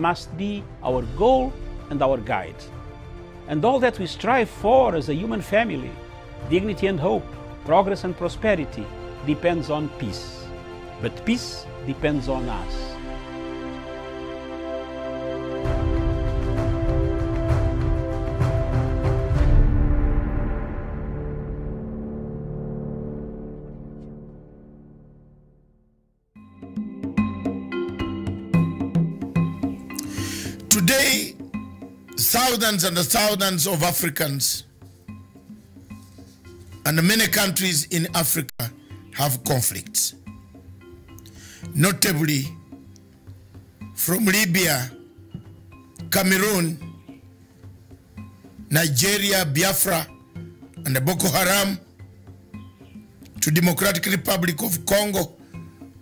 must be our goal and our guide. And all that we strive for as a human family, dignity and hope, progress and prosperity, depends on peace. But peace depends on us. Thousands and thousands of Africans and many countries in Africa have conflicts. Notably, from Libya, Cameroon, Nigeria, Biafra, and Boko Haram to Democratic Republic of Congo,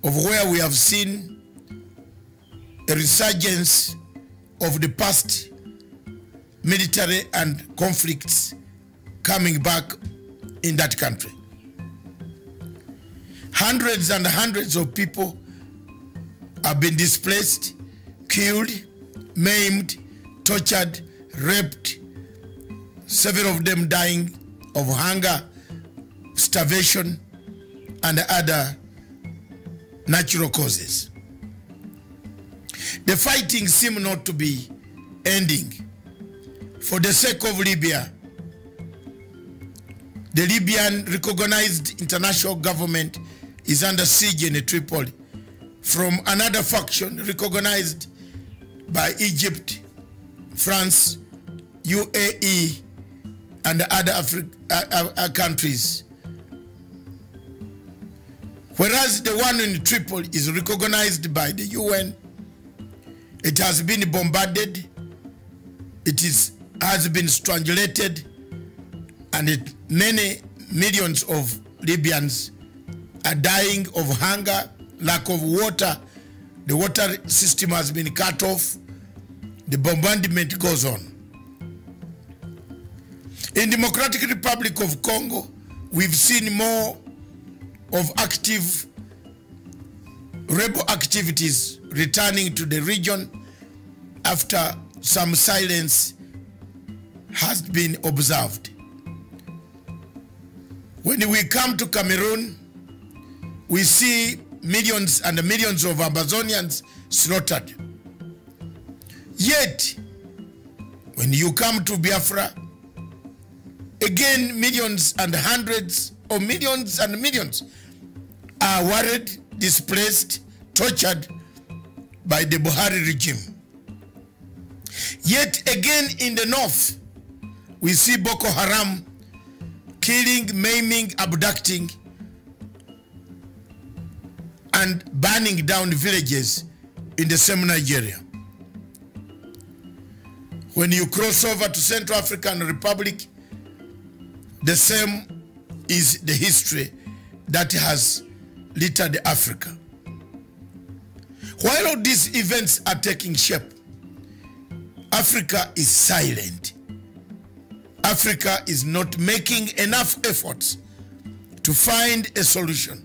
of where we have seen a resurgence of the past military and conflicts coming back in that country. Hundreds and hundreds of people have been displaced, killed, maimed, tortured, raped, several of them dying of hunger, starvation, and other natural causes. The fighting seems not to be ending. For the sake of Libya, the Libyan recognized international government is under siege in Tripoli from another faction recognized by Egypt, France, UAE, and other Afri- uh, uh, countries. Whereas the one in Tripoli is recognized by the UN, it has been bombarded, it is, has been strangulated, and it, many millions of Libyans are dying of hunger, lack of water. The water system has been cut off. The bombardment goes on. In Democratic Republic of Congo, we've seen more of active rebel activities returning to the region after some silence has been observed. When we come to Cameroon, we see millions and millions of Ambazonians slaughtered. Yet, when you come to Biafra, again millions and hundreds of millions and millions are worried, displaced, tortured by the Buhari regime. Yet again in the north, we see Boko Haram killing, maiming, abducting, and burning down villages in the same Nigeria. When you cross over to Central African Republic, the same is the history that has littered Africa. While all these events are taking shape, Africa is silent. Africa is not making enough efforts to find a solution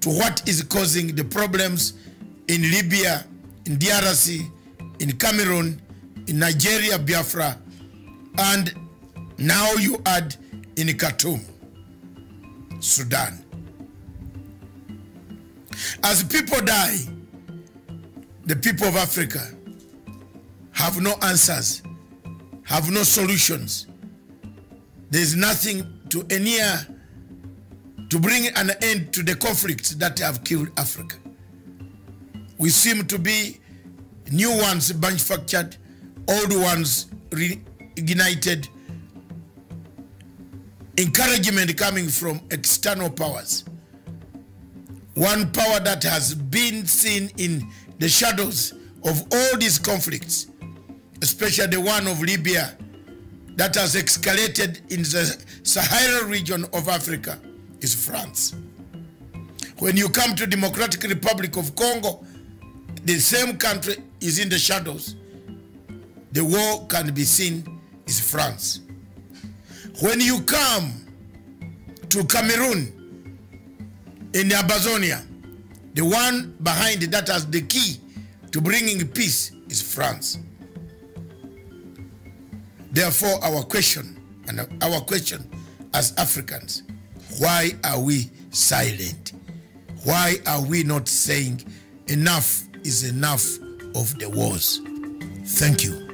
to what is causing the problems in Libya, in DRC, in Cameroon, in Nigeria, Biafra, and now you add in Khartoum, Sudan. As people die, the people of Africa have no answers, have no solutions. There's nothing to near to bring an end to the conflicts that have killed Africa. We seem to be new ones manufactured, old ones reignited, encouragement coming from external powers. One power that has been seen in the shadows of all these conflicts, especially the one of Libya that has escalated in the Sahara region of Africa, is France. When you come to Democratic Republic of Congo, the same country is in the shadows. The war can be seen is France. When you come to Cameroon, in Ambazonia, the one behind that has the key to bringing peace is France. Therefore, our question, and our question as Africans, why are we silent? Why are we not saying enough is enough of the wars? Thank you.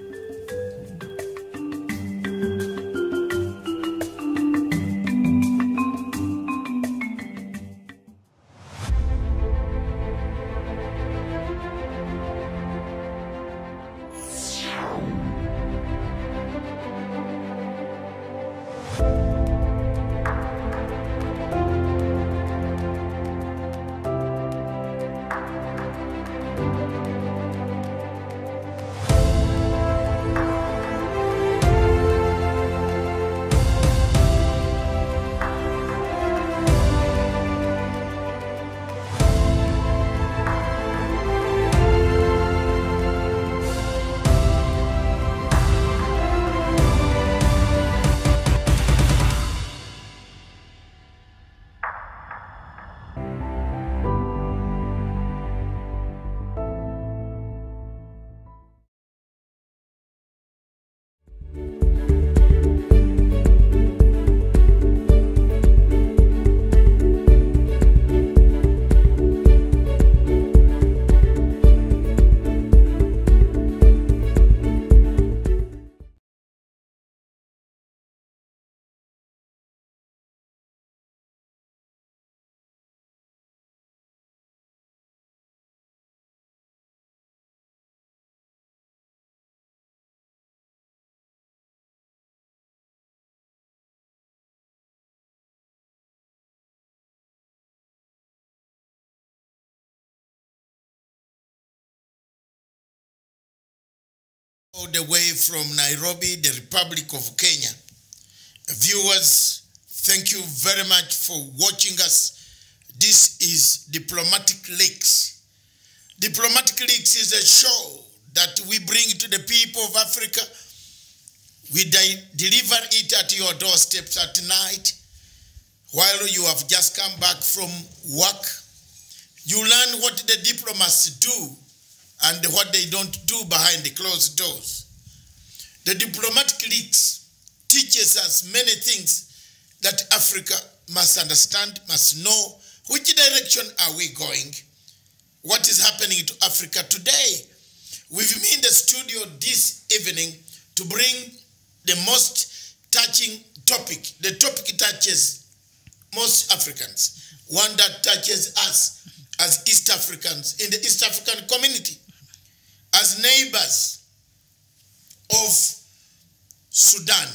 All the way from Nairobi, the Republic of Kenya. Viewers, thank you very much for watching us. This is Diplomatic Leaks. Diplomatic Leaks is a show that we bring to the people of Africa. We deliver it at your doorsteps at night while you have just come back from work. You learn what the diplomats do and what they don't do behind the closed doors. The diplomatic leaks teaches us many things that Africa must understand, must know. Which direction are we going? What is happening to Africa today? We've been in the studio this evening to bring the most touching topic. The topic touches most Africans, one that touches us as East Africans in the East African community as neighbors of Sudan,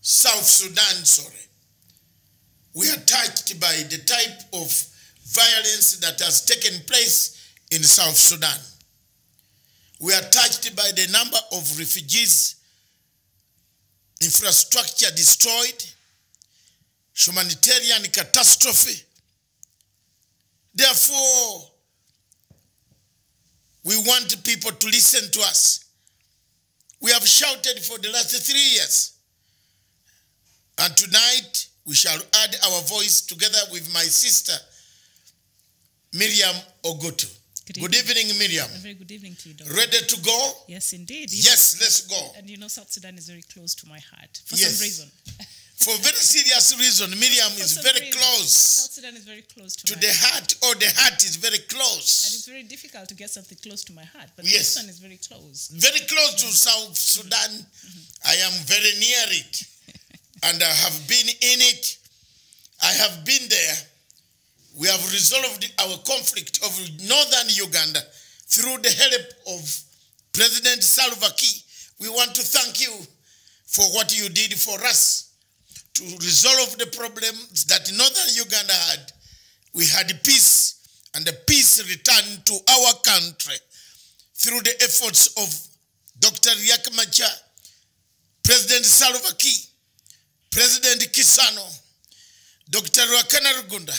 South Sudan, sorry. We are touched by the type of violence that has taken place in South Sudan. We are touched by the number of refugees, infrastructure destroyed, humanitarian catastrophe. Therefore, we want people to listen to us. We have shouted for the last three years. And tonight, we shall add our voice together with my sister, Miriam Ogotu. Good Good evening, Miriam. A very good evening to you, Doctor. Ready to go? Yes, indeed. Yes, let's go. And you know, South Sudan is very close to my heart for Yes. some reason. For very serious reason, Miriam is very close South Sudan is very close to, to my the heart. or oh, the heart is very And close. it's very difficult to get something close to my heart, but Yes. this one is very close. Very close to South Sudan. Mm-hmm. I am very near it. And I have been in it. I have been there. We have resolved our conflict of northern Uganda through the help of President Salva Kiir. We want to thank you for what you did for us to resolve the problems that northern Uganda had. We had peace, and the peace returned to our country through the efforts of Dr. Riek Machar, President Salva Kiir, President Chissano, Dr. Ruhakana Rugunda,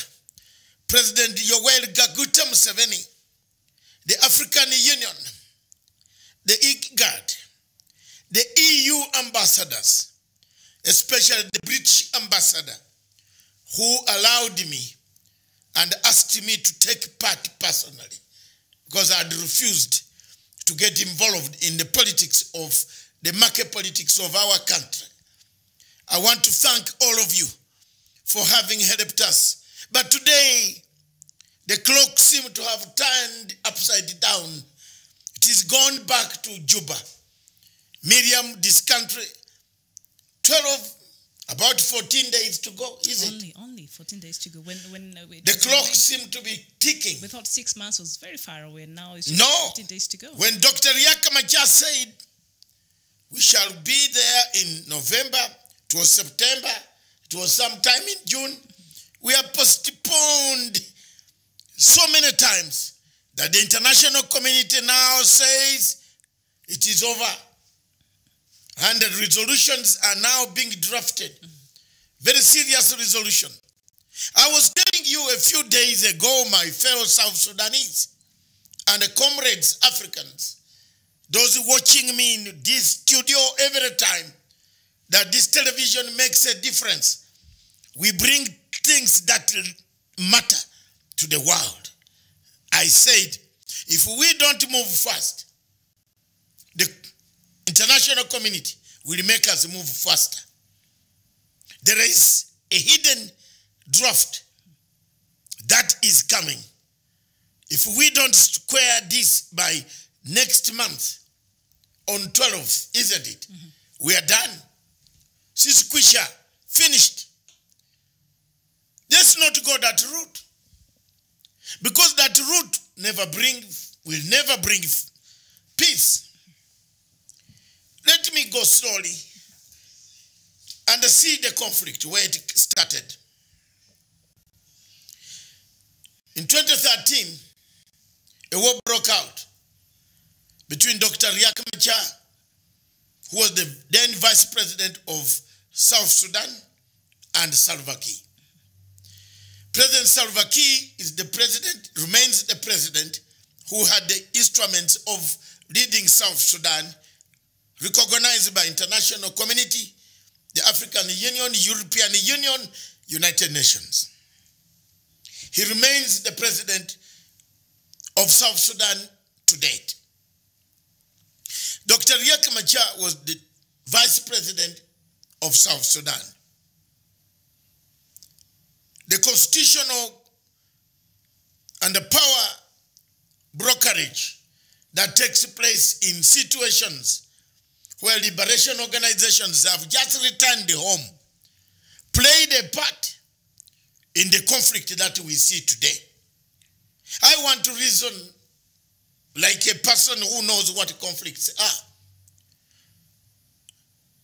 President Yoweri Kaguta Museveni, the African Union, the IGAD, the EU ambassadors, especially the British ambassador, who allowed me and asked me to take part personally because I had refused to get involved in the politics of the market politics of our country. I want to thank all of you for having helped us. But today, the clock seemed to have turned upside down. It is gone back to Juba. Miriam, this country, 12, about 14 days to go, is it? Only, only 14 days to go. When, when uh, The clock away, seemed to be ticking. we thought six months was very far away. Now it's No. 15 days to go. When Dr. Yakama just said, we shall be there in November, it was September, it was sometime in June, we are postponed so many times that the international community now says it is over. And the resolutions are now being drafted. Very serious resolution. I was telling you a few days ago, my fellow South Sudanese and comrades, Africans, those watching me in this studio every time, that this television makes a difference. We bring things that matter to the world. I said, if we don't move fast, international community will make us move faster. There is a hidden draft that is coming. If we don't square this by next month on 12th, isn't it? Mm-hmm. We are done. Siskwisha, finished. Let's not go that route. Because that route never bring, will never bring peace. Let me go slowly and see the conflict where it started. In 2013, a war broke out between Dr. Riek Machar, who was the then vice president of South Sudan, and Salva Kiir. President Salva Kiir is the president, remains the president who had the instruments of leading South Sudan, recognized by international community, the African Union, European Union, United Nations. He remains the president of South Sudan to date. Dr. Riek Machar was the vice president of South Sudan. The constitutional and the power brokerage that takes place in situations where liberation organizations have just returned home played a part in the conflict that we see today. I want to reason like a person who knows what conflicts are.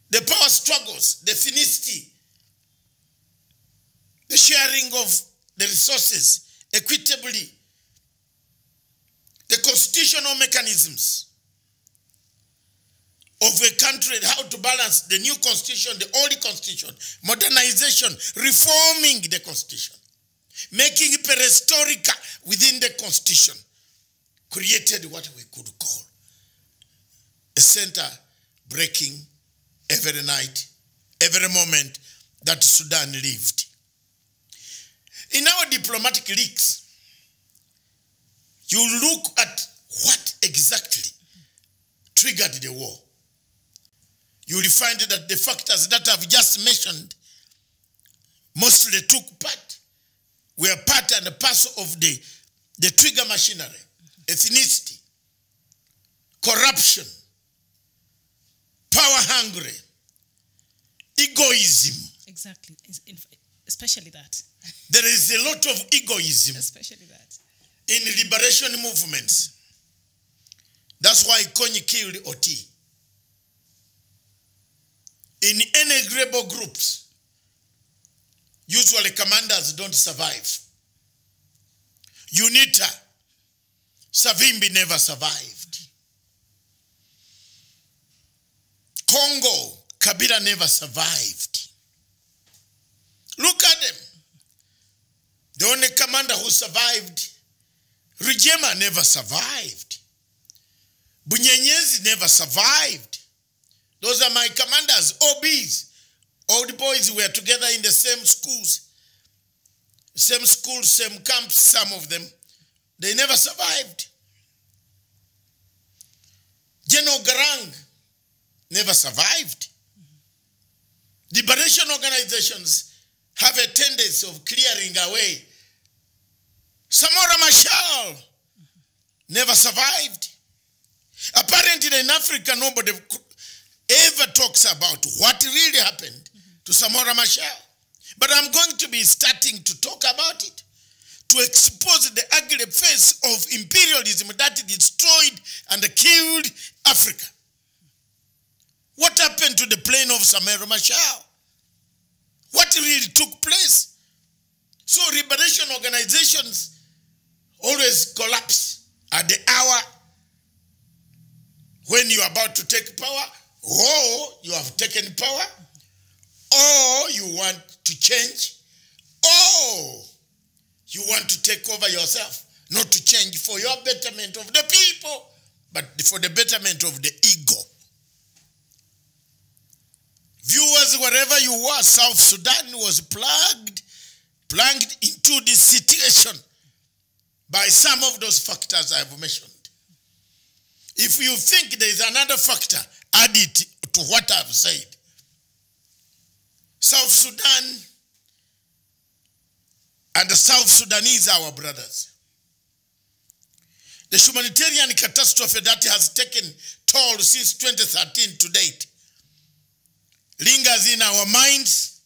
The power struggles, the ethnicity, the sharing of the resources equitably, the constitutional mechanisms of a country, how to balance the new constitution, the old constitution, modernization, reforming the constitution, making perestroika within the constitution, created what we could call a center breaking every night, every moment that Sudan lived. In our diplomatic leaks, you look at what exactly triggered the war. You will find that the factors that I've just mentioned mostly took part, were part and parcel of the, the trigger machinery, ethnicity, corruption, power hungry, egoism. Exactly. Especially that. There is a lot of egoism Especially that. in liberation movements. That's why Kony killed Otti. In rebel groups, usually commanders don't survive. UNITA, Savimbi never survived. Congo, Kabila never survived. Look at them. The only commander who survived, Rwigyema never survived. Bunyenyezi never survived. Those are my commanders, OBs. Old boys were together in the same schools. Same schools, same camps, some of them. They never survived. General Garang never survived. Liberation organizations have a tendency of clearing away. Samora Machel never survived. Apparently, in Africa, nobody ever talks about what really happened to Samora Machel. But I'm going to be starting to talk about it to expose the ugly face of imperialism that destroyed and killed Africa. What happened to the plane of Samora Machel? What really took place? So liberation organizations always collapse at the hour when you're about to take power, or you have taken power, or you want to change, or you want to take over yourself, not to change for your betterment of the people, but for the betterment of the ego. Viewers, wherever you were, South Sudan was plugged, plugged into this situation by some of those factors I've mentioned. If you think there is another factor, add it to what I've said. South Sudan and the South Sudanese our brothers. The humanitarian catastrophe that has taken toll since 2013 to date lingers in our minds,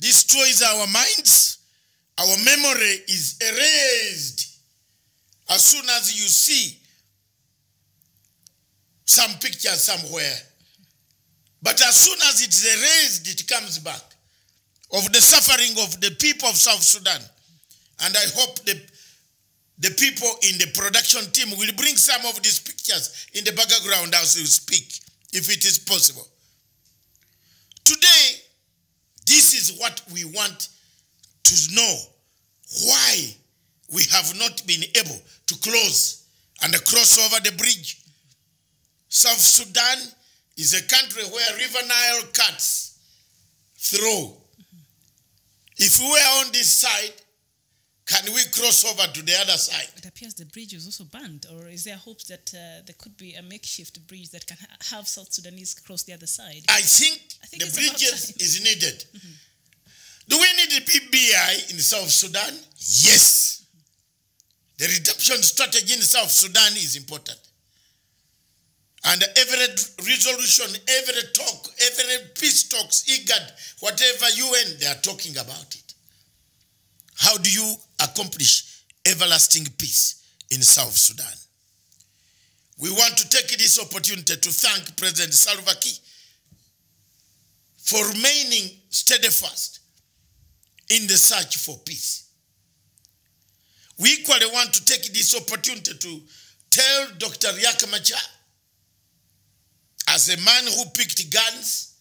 destroys our minds, our memory is erased as soon as you see some pictures somewhere. But as soon as it's erased, it comes back of the suffering of the people of South Sudan. And I hope the, the people in the production team will bring some of these pictures in the background as you speak, if it is possible. Today, this is what we want to know why we have not been able to close and cross over the bridge. South Sudan is a country where River Nile cuts through. If we were on this side, can we cross over to the other side? It appears the bridge is also banned, or is there hopes that uh, there could be a makeshift bridge that can ha- have South Sudanese cross the other side? I think, I think the bridge about bridges time. is needed. Do we need the PBI in South Sudan? Yes. The redemption strategy in South Sudan is important. And every resolution, every talk, every peace talks, IGAD, whatever UN, they are talking about it. How do you accomplish everlasting peace in South Sudan? We want to take this opportunity to thank President Salva Kiir for remaining steadfast in the search for peace. We equally want to take this opportunity to tell Dr. Riek Machar, as a man who picked guns,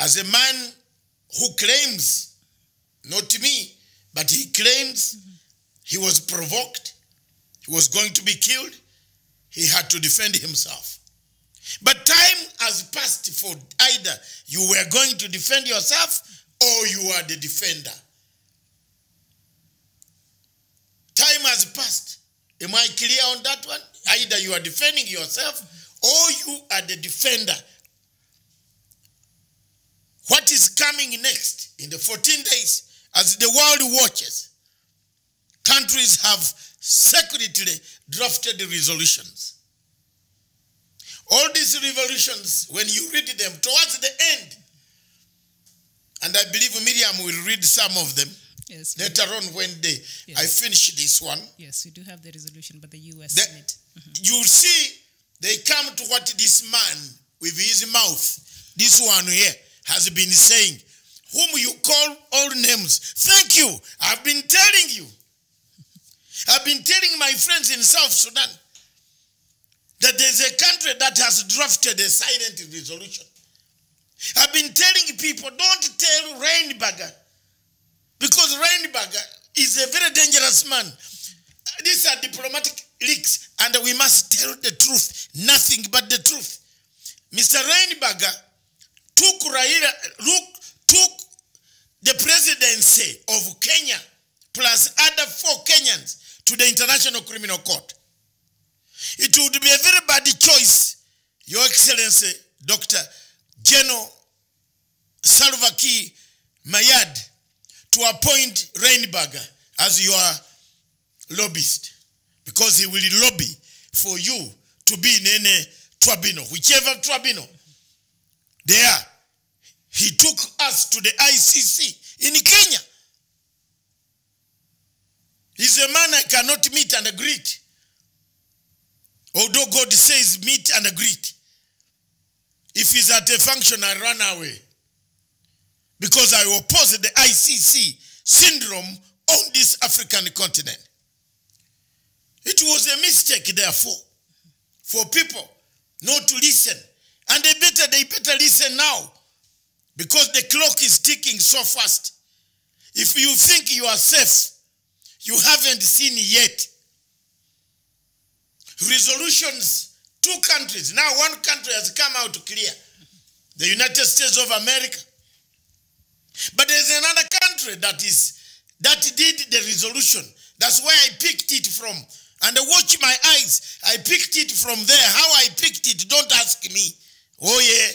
as a man who claims, not me, but he claims he was provoked, he was going to be killed, he had to defend himself. But time has passed for either you were going to defend yourself or you are the defender. Time has passed. Am I clear on that one? Either you are defending yourself or you are the defender. What is coming next in the 14 days as the world watches? Countries have secretly drafted resolutions. All these revolutions, when you read them towards the end, and I believe Miriam will read some of them Yes, later on when they, Yes. I finish this one. yes, we do have the resolution, but the U.S. The- Senate. Mm-hmm. You see, they come to what this man with his mouth, this one here, has been saying, whom you call all names. Thank you. I've been telling you. I've been telling my friends in South Sudan that there's a country that has drafted a silent resolution. I've been telling people, don't tell Rainbagger, because Rainbagger is a very dangerous man. These are diplomatic leaks, and we must tell the truth, nothing but the truth. Mr. Rainbagger took look, took the presidency of Kenya plus other four Kenyans to the International Criminal Court. It would be a very bad choice Your Excellency Dr. General Salva Kiir Mayad to appoint Reinberger as your lobbyist because he will lobby for you to be in any tribunal, whichever tribunal they are. He took us to the ICC in Kenya. He's a man I cannot meet and greet. Although God says meet and greet. If he's at a function, I run away. Because I oppose the ICC syndrome on this African continent. It was a mistake, therefore, for people not to listen. And they better, they better listen now. Because the clock is ticking so fast. If you think you are safe, you haven't seen yet. Resolutions, two countries. Now one country has come out clear. The United States of America. But there's another country that is that did the resolution. That's where I picked it from. And watch my eyes. I picked it from there. How I picked it, don't ask me. Oh yeah.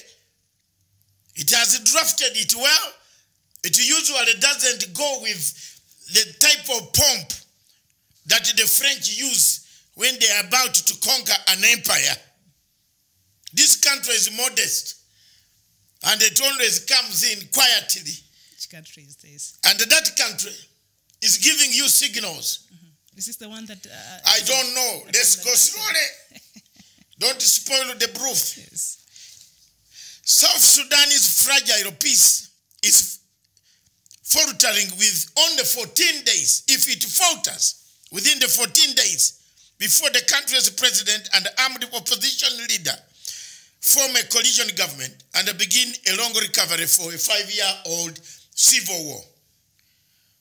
It has drafted it well. It usually doesn't go with the type of pomp that the French use when they are about to conquer an empire. This country is modest and it always comes in quietly. Which country is this? And that country is giving you signals. Is this is the one that? Uh, I don't know. Let's go slowly. Don't spoil the proof. Yes. South is fragile peace is faltering with only 14 days. If it falters within the 14 days before the country's president and armed opposition leader form a coalition government and begin a long recovery for a five-year-old civil war.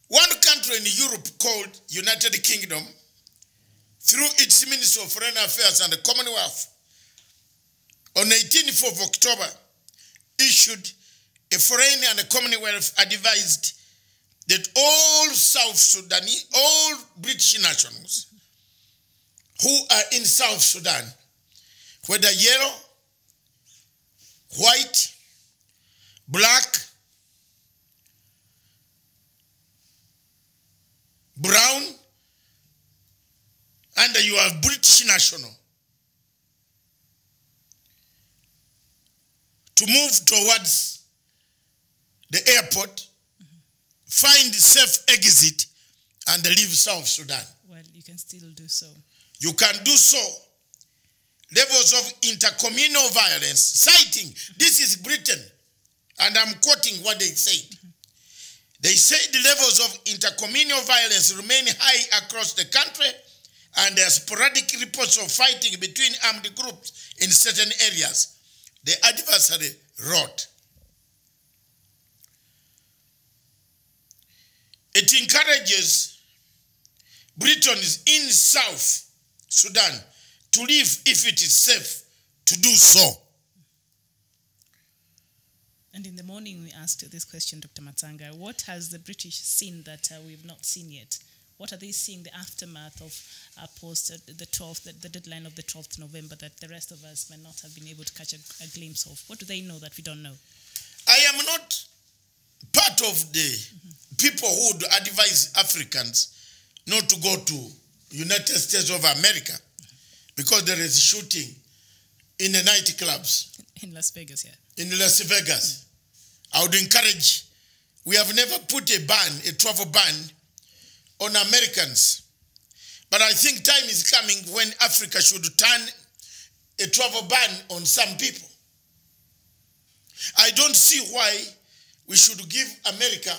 One country in Europe called United Kingdom, through its Ministry of Foreign Affairs and the Commonwealth, on 18th of October, issued a foreign and a Commonwealth advised that all South Sudanese, all British nationals who are in South Sudan, whether yellow, white, black, brown, and you are British national, to move towards the airport, find safe exit, and leave South Sudan. Well, you can still do so. You can do so. Levels of intercommunal violence, citing this is Britain, and I'm quoting what they said. They say the levels of intercommunal violence remain high across the country, and there are sporadic reports of fighting between armed groups in certain areas. The adversary wrote. It encourages Britons in South Sudan to leave if it is safe to do so. And in the morning, we asked this question, Dr. Matsanga what has the British seen that uh, we've not seen yet? What are they seeing the aftermath of our post uh, the 12th, the, the deadline of the 12th November that the rest of us may not have been able to catch a, a glimpse of? What do they know that we don't know? I am not part of the people who would advise Africans not to go to United States of America because there is shooting in the nightclubs In Las Vegas, yeah. in Las Vegas. I would encourage, we have never put a ban, a travel ban on Americans. But I think time is coming when Africa should turn a travel ban on some people. I don't see why we should give America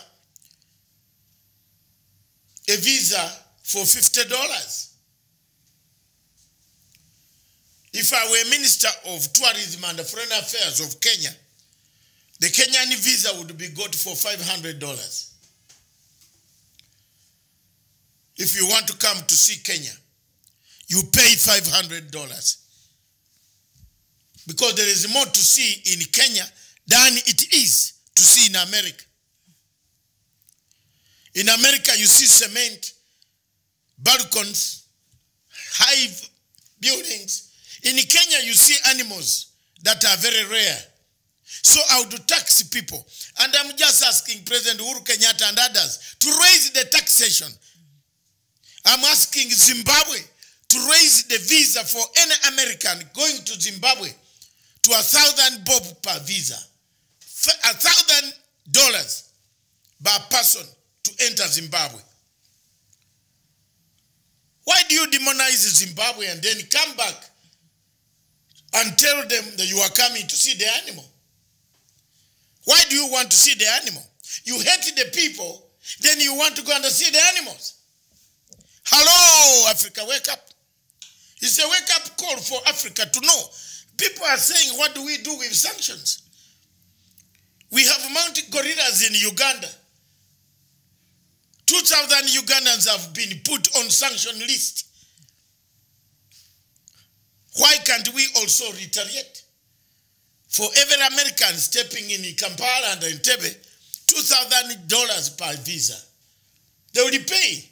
a visa for $50. If I were Minister of Tourism and Foreign Affairs of Kenya, the Kenyan visa would be got for $500. If you want to come to see Kenya, you pay $500. Because there is more to see in Kenya than it is to see in America. In America, you see cement, balconies, hive buildings. In Kenya, you see animals that are very rare. So I would tax people. And I'm just asking President Uhuru Kenyatta and others to raise the taxation. I'm asking Zimbabwe to raise the visa for any American going to Zimbabwe to a thousand bob per visa. A thousand dollars per person to enter Zimbabwe. Why do you demonize Zimbabwe and then come back and tell them that you are coming to see the animal? Why do you want to see the animal? You hate the people, then you want to go and see the animals. Hello, Africa, wake up. It's a wake up call for Africa to know. People are saying, What do we do with sanctions? We have mountain gorillas in Uganda. 2,000 Ugandans have been put on sanction list. Why can't we also retaliate? For every American stepping in Kampala and Entebbe, $2,000 per visa. They will pay.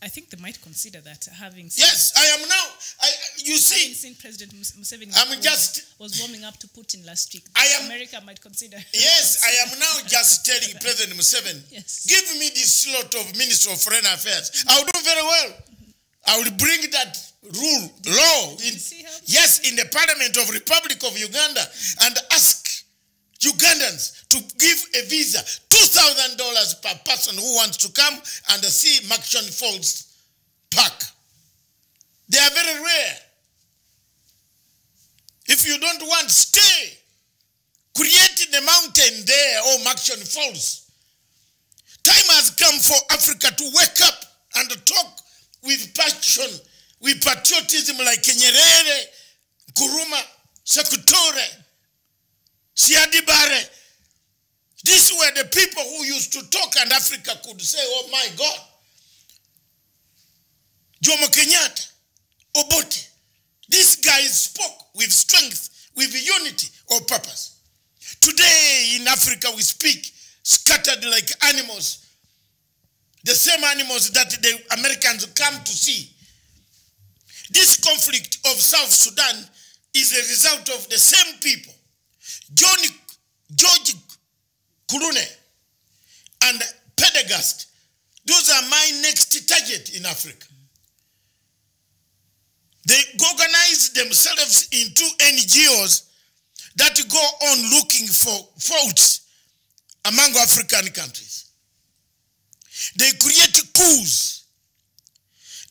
I think they might consider that having seen, Yes, I am now. I, you having see, seen President Mus- Museveni I'm just- was warming up to Putin last week. I am- America might consider. yes, I am now just telling President Museveni, Yes. give me this slot of Minister of Foreign Affairs. I will do very well. I will bring that rule, law, in, yes, in the Parliament of Republic of Uganda and ask Ugandans to give a visa, $2,000 per person who wants to come and see Murchison Falls Park. They are very rare. If you don't want, stay. Create the mountain there, oh Murchison Falls. Time has come for Africa to wake up and talk with passion, with patriotism like Nyerere, Nkrumah, Sekutore, Siad Barre. These were the people who used to talk, and Africa could say, Oh my God. Jomo Kenyatta, Obote. These guys spoke with strength, with unity or purpose. Today in Africa, we speak scattered like animals, the same animals that the Americans come to see. This conflict of South Sudan is a result of the same people. John, George Clooney and Prendergast, those are my next target in Africa. They organize themselves into NGOs that go on looking for faults among African countries. They create coups.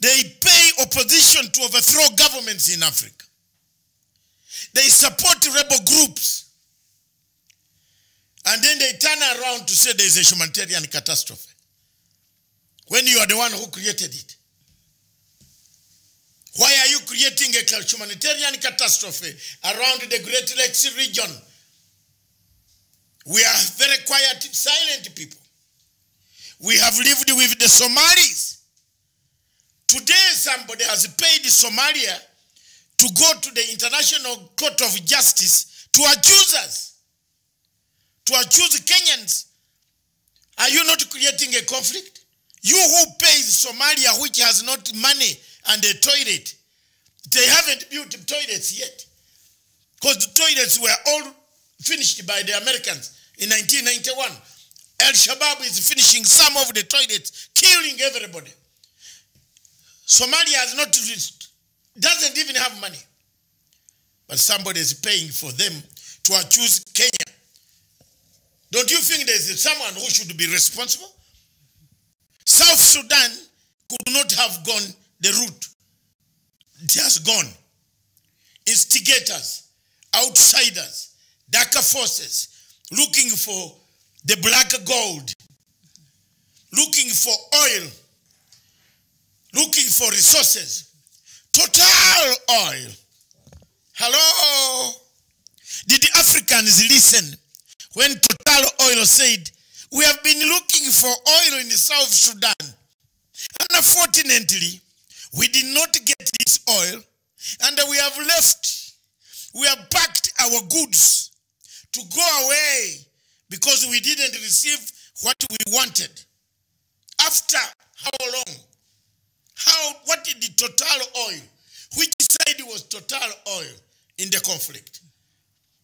They pay opposition to overthrow governments in Africa. They support rebel groups. And then they turn around to say there's a humanitarian catastrophe. When you are the one who created it. Why are you creating a humanitarian catastrophe around the Great Lakes region? We are very quiet, silent people. We have lived with the Somalis. Today, somebody has paid Somalia to go to the International Court of Justice to accuse us, to accuse Kenyans. Are you not creating a conflict? You who pays Somalia, which has not money and a toilet, they haven't built toilets yet. Because the toilets were all finished by the Americans in 1991. Al Shabaab is finishing some of the toilets, killing everybody. Somalia has not doesn't even have money. But somebody is paying for them to accuse Kenya. Don't you think there's someone who should be responsible? South Sudan could not have gone the route. It has gone. Instigators, outsiders, darker forces looking for the black gold, looking for oil, looking for resources. Total oil. Hello? Did the Africans listen when Total Oil said, We have been looking for oil in South Sudan? And unfortunately, we did not get this oil, and we have left. We have packed our goods to go away because we didn't receive what we wanted. After how long? How what did the total oil? Which side was total oil in the conflict?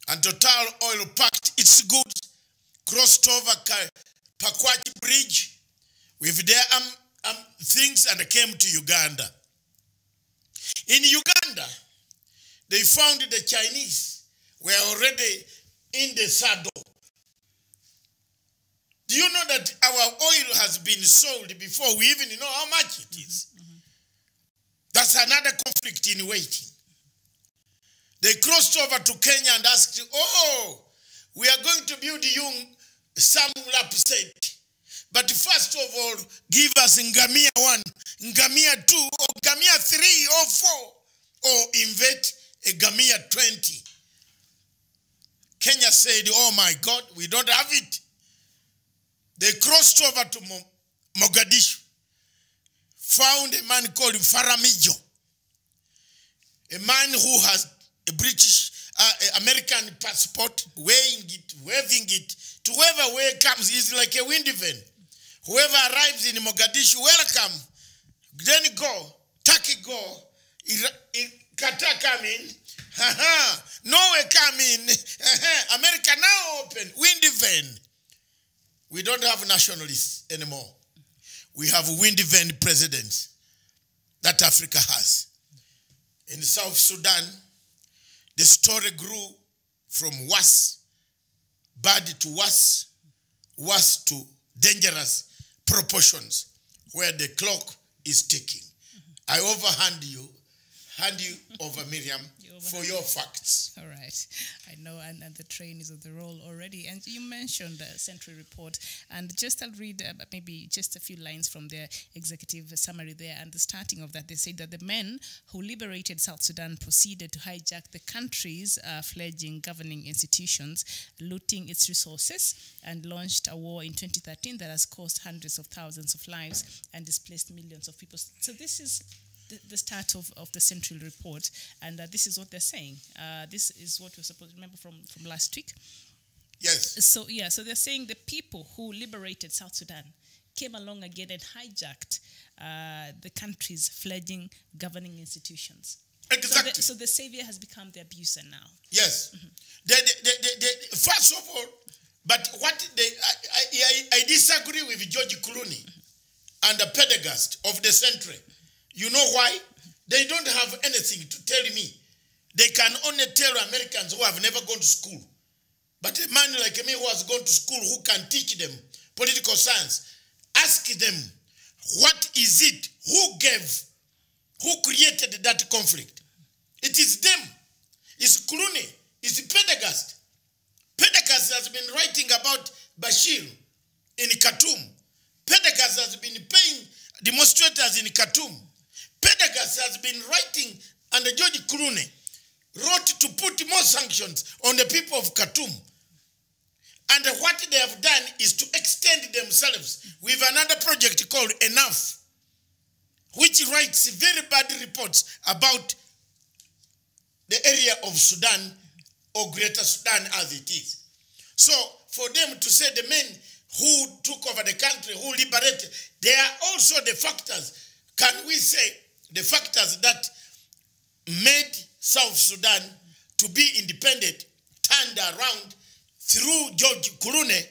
and Total Oil packed its goods, crossed over Pakwach Bridge with their um, um, things and came to Uganda. In Uganda, they found the Chinese were already in the saddle. Do you know that our oil has been sold before we even know how much it is? That's another conflict in waiting. They crossed over to Kenya and asked, Oh, we are going to build you some LAPSSET. But first of all, give us Ngamia 1, Ngamia 2, or Ngamia 3 or 4, or invent a Ngamia 20. Kenya said, Oh my God, we don't have it. They crossed over to Mogadishu, found a man called Farmaajo, a man who has a British, uh, American passport, weighing it, waving it to whoever way comes. He's like a wind event. Whoever arrives in Mogadishu, welcome. Then go, Turkey go, Qatar come in. Norway come in. America now open, wind van. We don't have nationalists anymore. We have windy van presidents that Africa has. In South Sudan, the story grew from worse, bad to worse, worse to dangerous proportions where the clock is ticking. I overhand you, hand you over Miriam for your facts. All right. I know, and, and the train is on the roll already. And you mentioned the Sentry Report, and just I'll read uh, maybe just a few lines from their executive summary there. And the starting of that, they say that the men who liberated South Sudan proceeded to hijack the country's uh, fledgling governing institutions, looting its resources, and launched a war in 2013 that has cost hundreds of thousands of lives and displaced millions of people. So this is the, the start of, of the Sentry report, and uh, this is what they're saying. Uh, this is what we're supposed to remember from, from last week. Yes. So, yeah, so they're saying the people who liberated South Sudan came along again and hijacked uh, the country's fledging governing institutions. So Exactly. the, so the savior has become the abuser now. Yes. The, the, the, the, the- first of all, but what they, I, I, I, disagree with George Clooney and the Prendergast of the Sentry. You know why? They don't have anything to tell me. They can only tell Americans who have never gone to school. But a man like me who has gone to school, who can teach them political science, ask them, what is it? Who gave? Who created that conflict? It is them. It's Clooney. It's Prendergast. Prendergast has been writing about Bashir in Khartoum. Prendergast has been paying demonstrators in Khartoum. Prendergast has been writing, and George Clooney wrote to put more sanctions on the people of Khartoum. And what they have done is to extend themselves with another project called Enough, which writes very bad reports about the area of Sudan or Greater Sudan as it is. So for them to say the men who took over the country, who liberated, they are also the factors. Can we say the factors that made South Sudan to be independent turned around through George Clooney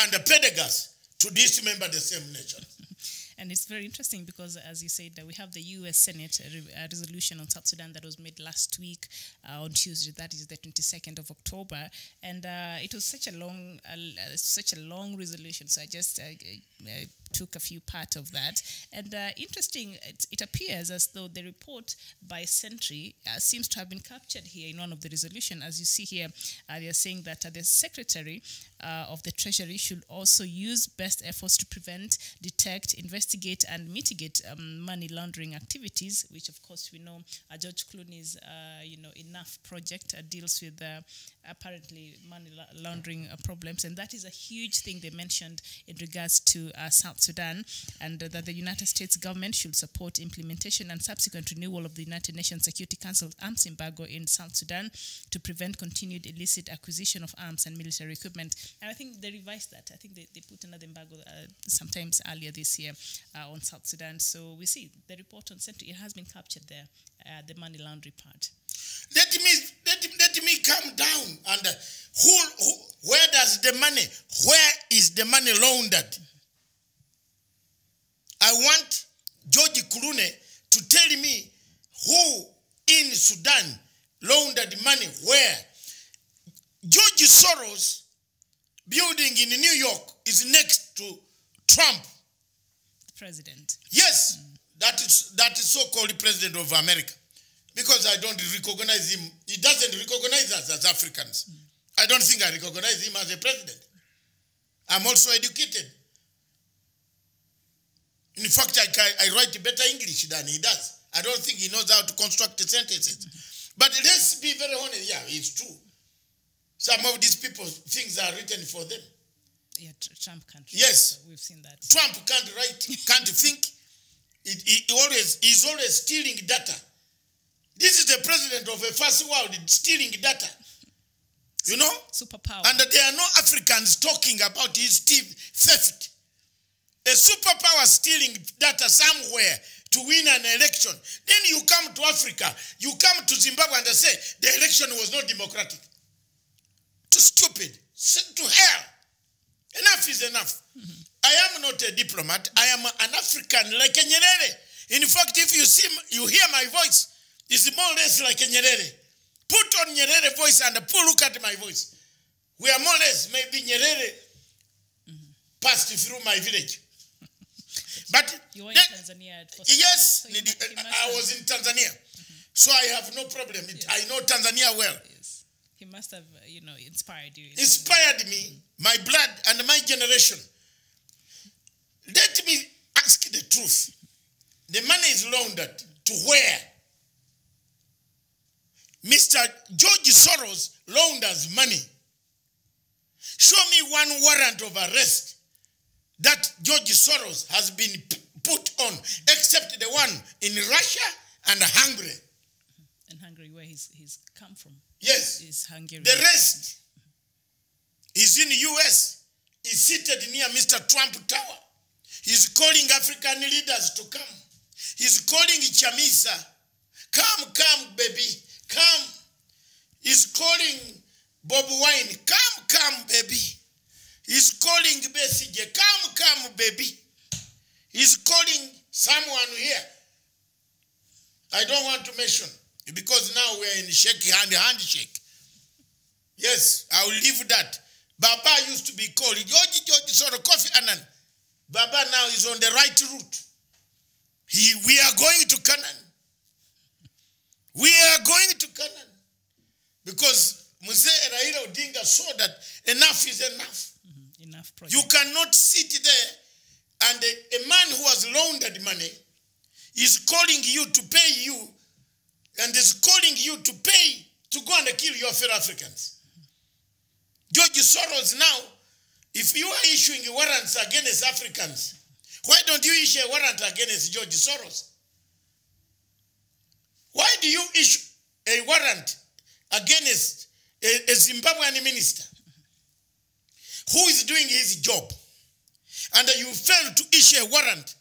and the Prendergast to dismember the same nation? And it's very interesting because, as you said, we have the U.S. Senate re- resolution on South Sudan that was made last week uh, on Tuesday. That is the 22nd of October, and uh, it was such a long, uh, uh, such a long resolution. So I just uh, uh, took a few part of that. And uh, interesting, it, it appears as though the report by Sentry uh, seems to have been captured here in one of the resolution. As you see here, uh, they are saying that uh, the Secretary uh, of the Treasury should also use best efforts to prevent, detect, investigate, and mitigate um, money laundering activities, which of course we know uh, George Clooney's, you know, enough project deals with apparently money la- laundering problems, and that is a huge thing they mentioned in regards to uh, South Sudan, and that the United States government should support implementation and subsequent renewal of the United Nations Security Council arms embargo in South Sudan to prevent continued illicit acquisition of arms and military equipment. And I think they revised that. I think they, they put another embargo uh, sometimes earlier this year uh, on South Sudan. So we see the report on Sentry, it has been captured there, uh, the money laundering part. Let me let, let me me calm down. And uh, who, who, where does the money, where is the money laundered? I want George Clooney to tell me who in Sudan laundered money where. George Soros building in New York is next to Trump. The president. Yes, that is that is so-called president of America. Because I don't recognize him. He doesn't recognize us as Africans. I don't think I recognize him as a president. I'm also educated. In fact, I, I write better English than he does. I don't think he knows how to construct sentences. But let's be very honest. Yeah, it's true. Some of these people, things are written for them. Yeah, Tr- Trump can't. Yes. So we've seen that. Trump can't write, can't think. He always, he's always stealing data. This is the president of a first world stealing data. You know? Superpower. And there are no Africans talking about his thief- theft. A superpower stealing data somewhere to win an election. Then you come to Africa, you come to Zimbabwe and they say the election was not democratic. Too stupid. To hell. Enough is enough. I am not a diplomat. I am an African like a Nyerere. In fact, if you see, you hear my voice, it's more or less like a Nyerere. Put on Nyerere voice and pull, look at my voice. We are more or less maybe Nyerere passed through my village. But you were in then- Tanzania. For yes, so Nidi- mu- I was in Tanzania, so I have no problem. It- I know Tanzania well. Yes. He must have, uh, you know, inspired you. inspired me, my blood, and my generation. Let me ask the truth. The money is laundered to where? Mr. George Soros launders money. Show me one warrant of arrest that George Soros has been put on, except the one in Russia and Hungary. in Hungary, where he's he's come from. Yes. Is Hungary. The rest is in the US. He's seated near Mr. Trump Tower. He's calling African leaders to come. He's calling Chamisa. Come, come, baby. Come. He's calling Bobi Wine. Come, come, baby. He's calling Besigye. Come, come, baby. He's calling someone here. I don't want to mention because now we're in shake hand handshake. Yes, I will leave that. Baba used to be called George George Soro Kofi Annan. Baba now is on the right route. He, we are going to Canaan. We are going to Canaan. Because Mzee Raila Odinga saw that enough is enough. Enough You cannot sit there and a, a man who has laundered money is calling you to pay you and is calling you to pay to go and kill your fellow Africans. George Soros now, if you are issuing warrants against Africans, why don't you issue a warrant against George Soros? Why do you issue a warrant against a, a Zimbabwean minister who is doing his job? And you fail to issue a warrant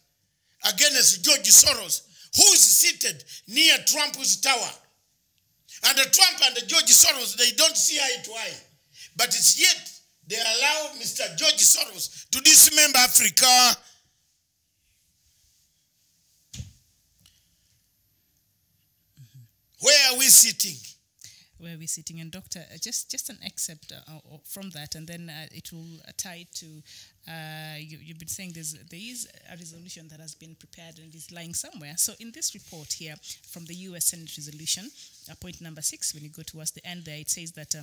against George Soros, who is seated near Trump's tower. And Trump and George Soros, they don't see eye to eye. But it's yet they allow Mr. George Soros to dismember Africa. Where are we sitting? Where we're sitting. And Doctor, uh, just just an excerpt uh, from that, and then uh, it will uh, tie to. Uh, you, you've been saying there's there is a resolution that has been prepared and is lying somewhere. So in this report here from the U.S. Senate resolution, point number six, when you go towards the end there, it says that.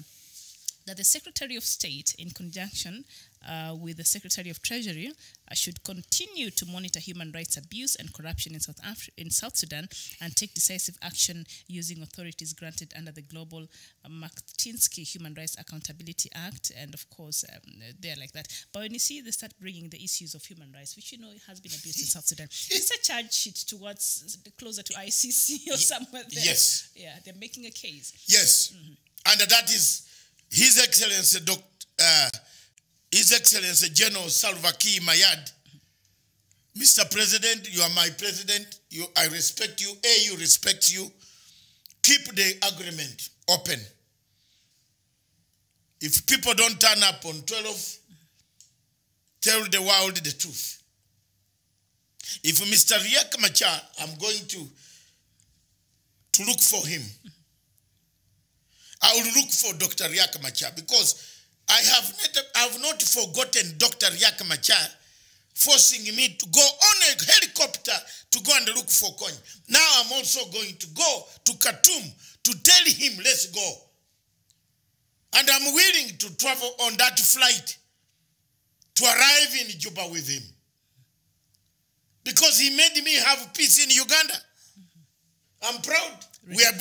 That the Secretary of State, in conjunction uh, with the Secretary of Treasury, uh, should continue to monitor human rights abuse and corruption in South Af- in South Sudan and take decisive action using authorities granted under the Global uh, Human Rights Accountability Act, and of course um, they're like that. But when you see they start bringing the issues of human rights, which you know has been abused in South Sudan, it's a charge sheet towards closer to ICC or somewhere there. Yes. Yeah, they're making a case. Yes. And that is His Excellency Dr. Uh, His Excellency General Salva Kiir Mayardit. Mr. President, you are my president. You, I respect you. A, you respect you. Keep the agreement open. if people don't turn up on 12, tell the world the truth. If Mr. Riek Machar, I'm going to, to look for him. I will look for Dr. Riek Machar because I have not, I have not forgotten Dr. Riek Machar forcing me to go on a helicopter to go and look for Kony. Now I'm also going to go to Khartoum to tell him, let's go. And I'm willing to travel on that flight to arrive in Juba with him. Because he made me have peace in Uganda. I'm proud. We are,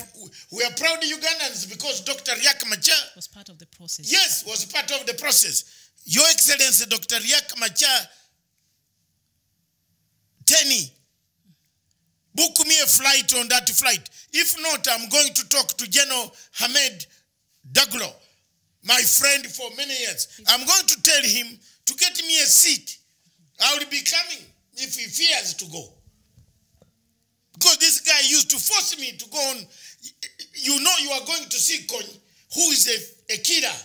we are proud Ugandans because Dr. Riek Machar was part of the process. Yes, was part of the process. Your Excellency, Dr. Riek Machar, Teny, book me a flight on that flight. If not, I'm going to talk to General Hamed Daglo, my friend for many years. I'm going to tell him to get me a seat. I will be coming if he fears to go. Because this guy used to force me to go on. You know you are going to see Kony, who is a, a killer.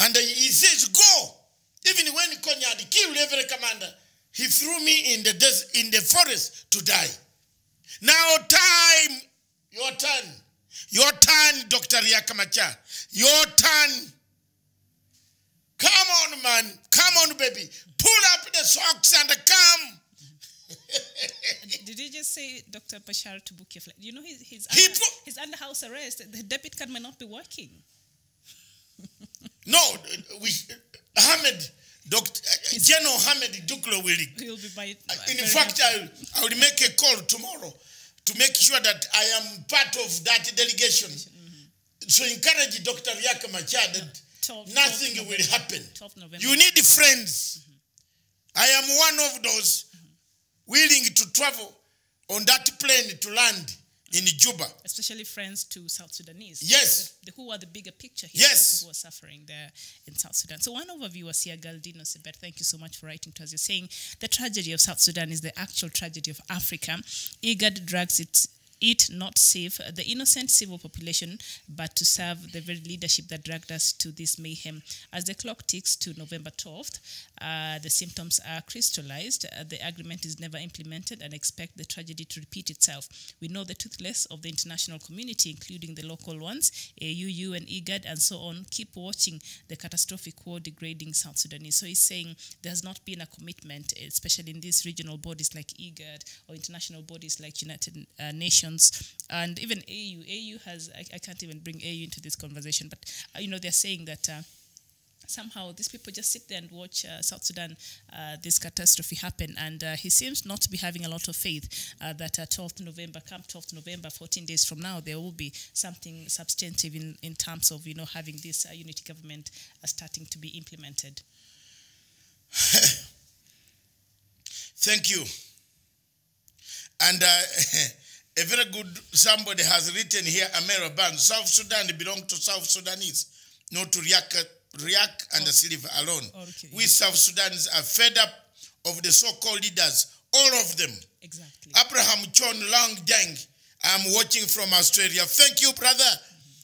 And he says, go. Even when Kony had killed every commander, he threw me in the in the forest to die. Now time, your turn. Your turn, Dr. Riek Machar. Your turn. Come on, man. Come on, baby. Pull up the socks and come. Did you just say Dr. Bashir to book your flight? You know he's, he's, He under, he's under house arrest. The debit card may not be working. No, we, Ahmed, Dr. General Ahmed Duklo will. He'll be by. Uh, in fact, I, I will make a call tomorrow to make sure that I am part of that delegation. Mm-hmm. So encourage Dr. Riek Machar that 12 nothing 12 will happen. 12 November. You need friends. Mm-hmm. I am one of those willing to travel on that plane to land in Juba. especially friends to South Sudanese. Yes. The, the- who are the bigger picture here. Yes. Who are suffering there in South Sudan. So one of our viewers here, Galdino Sibet, thank you so much for writing to us. You're saying the tragedy of South Sudan is the actual tragedy of Africa. IGAD drags its it not save the innocent civil population, but to serve the very leadership that dragged us to this mayhem. As the clock ticks to November 12th, uh, the symptoms are crystallized. Uh, the agreement is never implemented and expect the tragedy to repeat itself. We know the toothless of the international community, including the local ones, AU, and IGAD, and so on, keep watching the catastrophic war degrading South Sudanese. So he's saying there has not been a commitment, especially in these regional bodies like IGAD or international bodies like United uh, Nations and even AU. AU has, I, I can't even bring AU into this conversation, but uh, you know, they're saying that. Uh, somehow these people just sit there and watch uh, South Sudan, uh, this catastrophe happen. And uh, he seems not to be having a lot of faith uh, that uh, 12th November, come 12th November, 14 days from now, there will be something substantive in, in terms of, you know, having this unity government starting to be implemented. Thank you. And a very good somebody has written here, Amera Ban, South Sudan belong to South Sudanese, not to Riak, Riak and the Silver alone. Okay. We South Sudanese are fed up of the so-called leaders, all of them. Exactly. Abraham John Long Deng, I'm watching from Australia. Thank you, brother.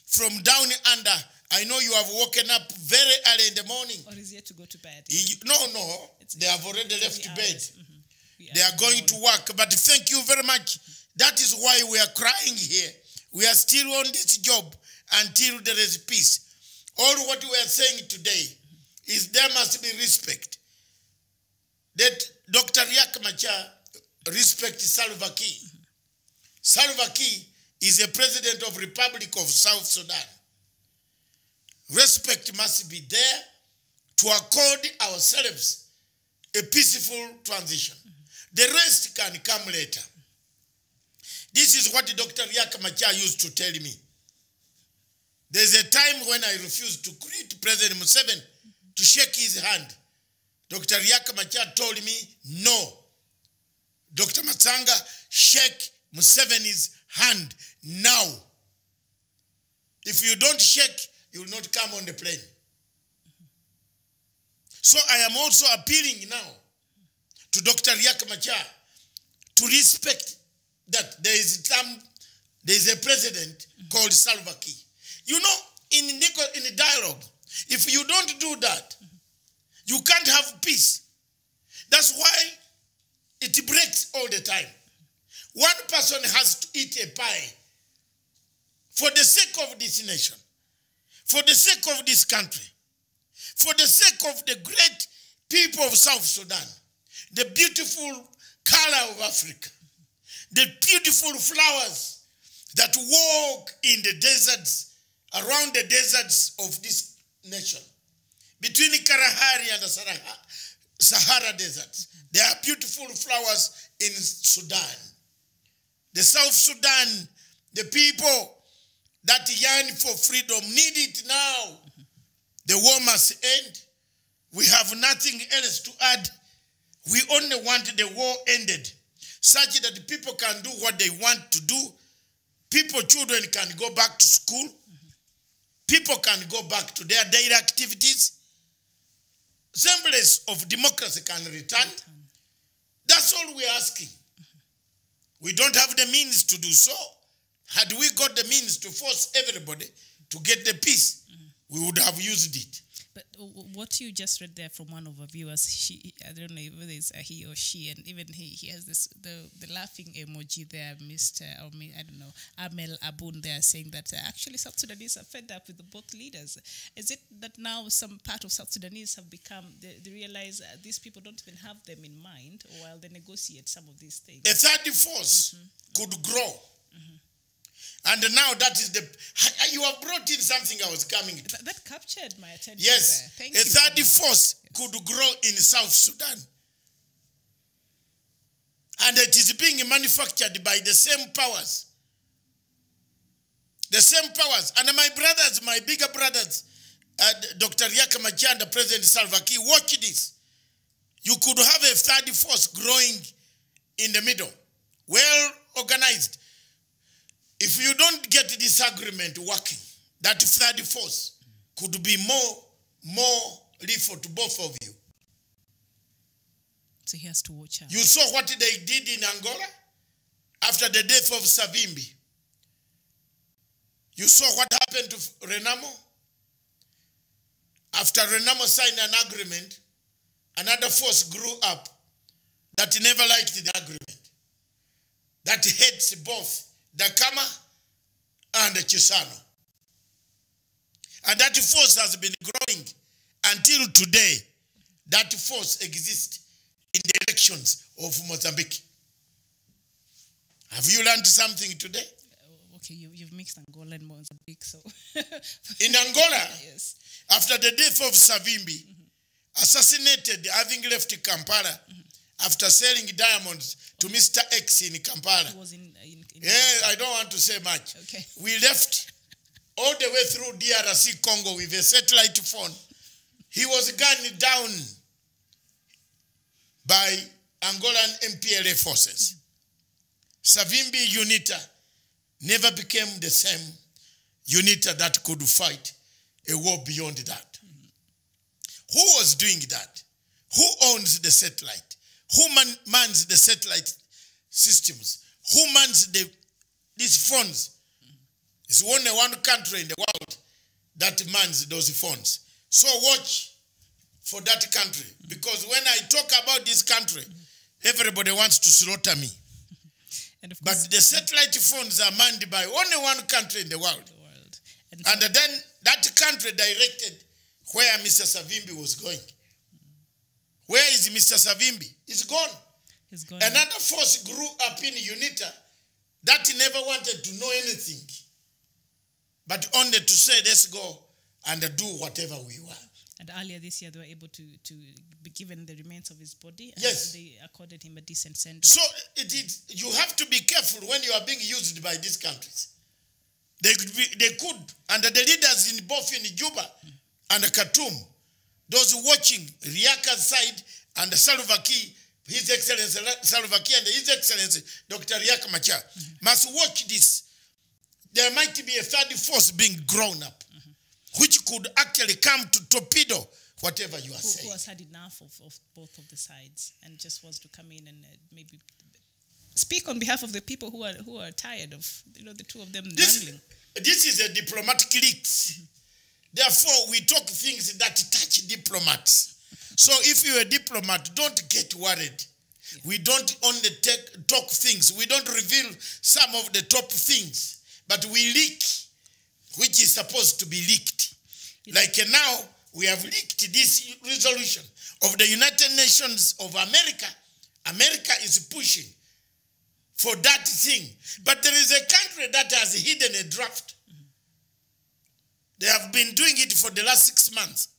From down under, I know you have woken up very early in the morning. Or is yet to go to bed? You- No, no, they have already left Three bed. hours. Mhm. They are going to work, but thank you very much. That is why we are crying here. We are still on this job until there is peace. All what we are saying today is there must be respect. That Dr. Riek Machar respect Salva Kiir. Salva Kiir is a president of Republic of South Sudan. Respect must be there to accord ourselves a peaceful transition. The rest can come later. This is what Dr. Machar used to tell me. There's a time when I refused to greet President Museveni to shake his hand. Dr. Machar told me, no. Dr. Matsanga, shake Museveni's hand now. If you don't shake, you will not come on the plane. So I am also appealing now to Dr. Machar to respect that there is some there is a president called Salva Kiir. You know, in in the dialogue, If you don't do that, you can't have peace. That's why it breaks all the time. One person has to eat a pie for the sake of this nation, for the sake of this country, for the sake of the great people of South Sudan, the beautiful color of Africa, the beautiful flowers that walk in the deserts, around the deserts of this nation, between Kalahari and the Sahara, Sahara deserts. There are beautiful flowers in Sudan. The South Sudan, the people that yearn for freedom need it now. The war must end. We have nothing else to add. We only want the war ended such that people can do what they want to do. People, children can go back to school. People can go back to their daily activities. Semblance of democracy can return. That's all we're asking. We don't have the means to do so. Had we got the means to force everybody to get the peace, we would have used it. But what you just read there from one of our viewers, she I don't know whether it's a he or she, and even he he has this the the laughing emoji there, Mister or me I don't know Amel Abun there saying that uh, actually South Sudanese are fed up with both leaders. Is it that now some part of South Sudanese have become they, they realize uh, these people don't even have them in mind while they negotiate some of these things? A third force could grow. And now that is the. You have brought in something I was coming to. That, that captured my attention. Yes, there. Thank a you. third force could grow in South Sudan. And it is being manufactured by the same powers. The same powers. And my brothers, my bigger brothers, uh, Dr. Machar and President Salva Kiir, watch this. You could have a third force growing in the middle, well organized. If you don't get this agreement working, that third force could be more, more lethal to both of you. So he has to watch out. You saw what they did in Angola after the death of Savimbi. You saw what happened to Renamo. After Renamo signed an agreement, another force grew up that never liked the agreement, that hates both Dhlakama and Chissano. And that force has been growing until today. That force exists in the elections of Mozambique. Have you learned something today? Uh, okay, you, you've mixed Angola and Mozambique, so. In Angola, yes. after the death of Savimbi, mm-hmm. assassinated having left Kampala mm-hmm. after selling diamonds to Mr. X in Kampala. He was in. Uh, Yeah, I don't want to say much. Okay. We left all the way through DRC Congo with a satellite phone. He was gunned down by Angolan MPLA forces. Savimbi UNITA never became the same UNITA that could fight a war beyond that. Who was doing that? Who owns the satellite? Who man, mans the satellite systems? Who mans the, these phones? It's only one country in the world that mans those funds. So watch for that country. Because when I talk about this country, everybody wants to slaughter me. and of But the satellite phones are manned by only one country in the world. the world. And, And then that country directed where Mr. Savimbi was going. Where is Mr. Savimbi? He's gone. Another force grew up in UNITA that never wanted to know anything, but only to say, let's go and do whatever we want. And earlier this year, they were able to, to be given the remains of his body. And Yes. They accorded him a decent send off. So it is, you have to be careful when you are being used by these countries. They could, be, they could, and the leaders in both in Juba and Khartoum, those watching Riaka's side and Salva Kiir, His Excellency Salva Kiir and His Excellency Dr. Riak Machar, must watch this. There might be a third force being grown up, which could actually come to torpedo whatever you are Who, saying. who has had enough of, of both of the sides and just wants to come in and uh, maybe speak on behalf of the people who are who are tired of you know the two of them This, wrangling. this is a diplomatic leaks Therefore, we talk things that touch diplomats. So if you're a diplomat, don't get worried. We don't only take, talk things, we don't reveal some of the top things, but we leak which is supposed to be leaked. Like uh, now, we have leaked this resolution of the United Nations of America. America is pushing for that thing. But there is a country that has hidden a draft. They have been doing it for the last six months.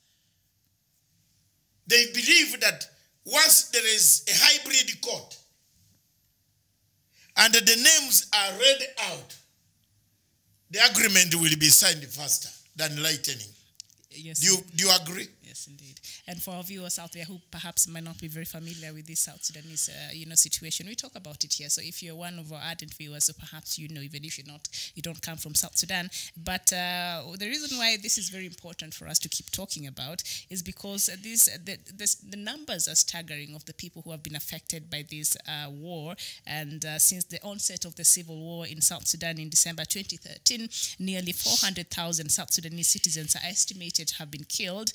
They believe that once there is a hybrid court and the names are read out, the agreement will be signed faster than lightning. Yes. Do you, do you agree? Yes, indeed. And for our viewers out there who perhaps might not be very familiar with this South Sudanese, uh, you know, situation, we talk about it here. So if you're one of our ardent viewers, so perhaps you know, even if you're not, you don't come from South Sudan. But uh, the reason why this is very important for us to keep talking about is because this, the, this, the numbers are staggering of the people who have been affected by this uh, war. And uh, since the onset of the civil war in South Sudan in December 2013, nearly 400,000 South Sudanese citizens are estimated have been killed.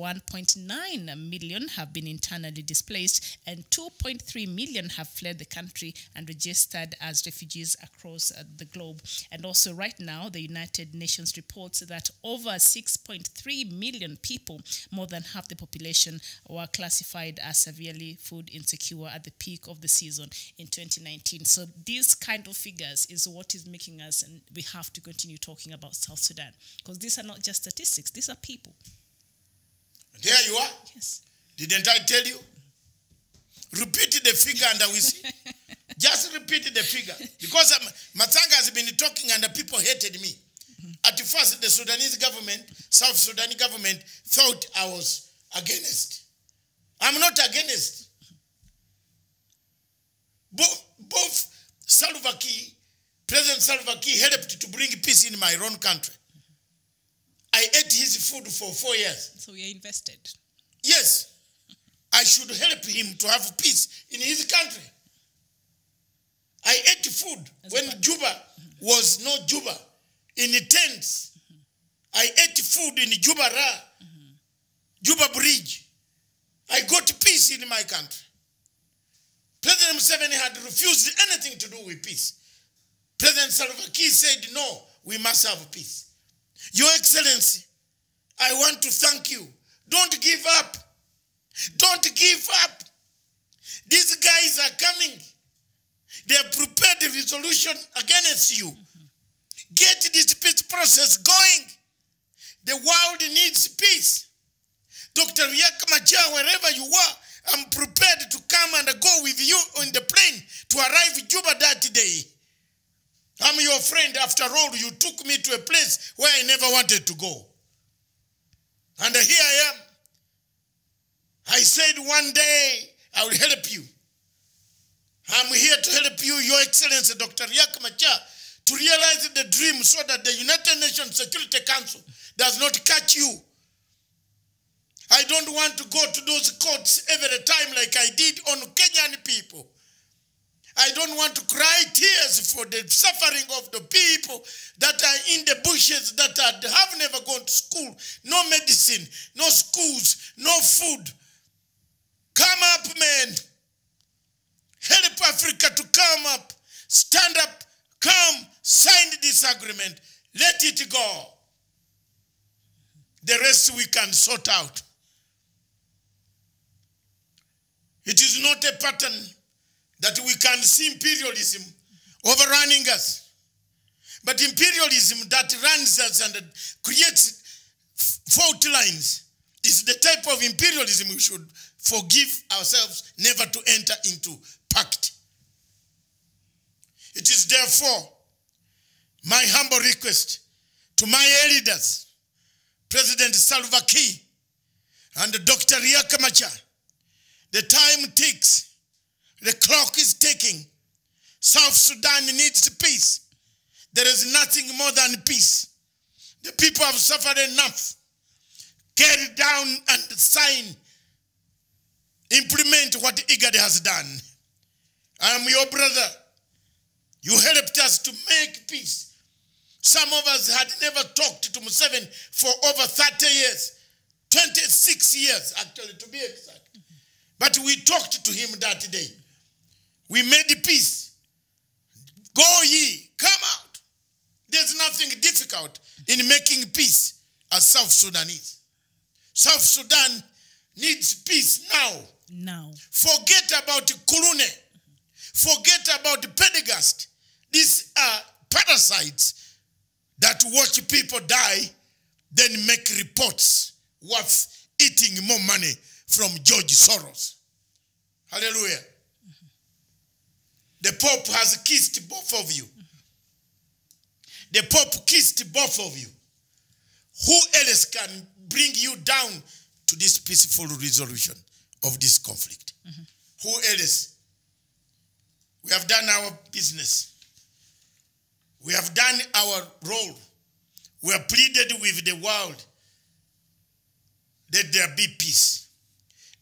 Uh, 1.9 million have been internally displaced, and 2.3 million have fled the country and registered as refugees across uh, the globe. And also, right now, the United Nations reports that over 6.3 million people, more than half the population, were classified as severely food insecure at the peak of the season in 2019. So, these kind of figures is what is making us, and we have to continue talking about South Sudan because these are not just statistics, these are people. There you are. Yes. Didn't I tell you? Repeat the figure and we see. Just repeat the figure. Because um, Matsanga has been talking and the people hated me. At first, the Sudanese government, South Sudanese government, thought I was against. I'm not against. Both, both Salva Kiir, President Salva Kiir helped to bring peace in my own country. I ate his food for four years. So we are invested. Yes, I should help him to have peace in his country. I ate food when Juba was no Juba, in the tents. I ate food in Juba Ra, Juba Bridge. I got peace in my country. President Museveni had refused anything to do with peace. President Salva Kiir said, no, we must have peace. Your Excellency, I want to thank you. Don't give up. Don't give up. These guys are coming. They have prepared a resolution against you. Get this peace process going. The world needs peace. Dr. Riek wherever you are, I'm prepared to come and go with you on the plane to arrive Juba that day. I'm your friend. After all, you took me to a place where I never wanted to go. And here I am. I said one day I will help you. I'm here to help you, Your Excellency Dr. Riek Machar, to realize the dream so that the United Nations Security Council does not catch you. I don't want to go to those courts every time like I did on Kenyan people. I don't want to cry tears for the suffering of the people that are in the bushes that are, have never gone to school. No medicine, no schools, no food. Come up, men. Help Africa to come up. Stand up. Come. Sign this agreement. Let it go. The rest we can sort out. It is not a pattern that we can see imperialism overrunning us. But imperialism that runs us and creates fault lines is the type of imperialism we should forgive ourselves never to enter into pact. It is therefore my humble request to my elders, President Salva Kiir and Dr. Riek Machar, the time ticks, the clock is ticking. South Sudan needs peace. There is nothing more than peace. The people have suffered enough. Get down and sign. Implement what IGAD has done. I am your brother. You helped us to make peace. Some of us had never talked to Museveni for over 30 years, 26 years actually, to be exact. But we talked to him that day. We made the peace. Go ye, come out. There's nothing difficult in making peace as South Sudanese. South Sudan needs peace now. Now. Forget about Clooney. Forget about the Prendergast. These are parasites that watch people die, then make reports worth eating more money from George Soros. Hallelujah. The Pope has kissed both of you. The Pope kissed both of you. Who else can bring you down to this peaceful resolution of this conflict? Mm-hmm. Who else? We have done our business. We have done our role. We have pleaded with the world that there be peace.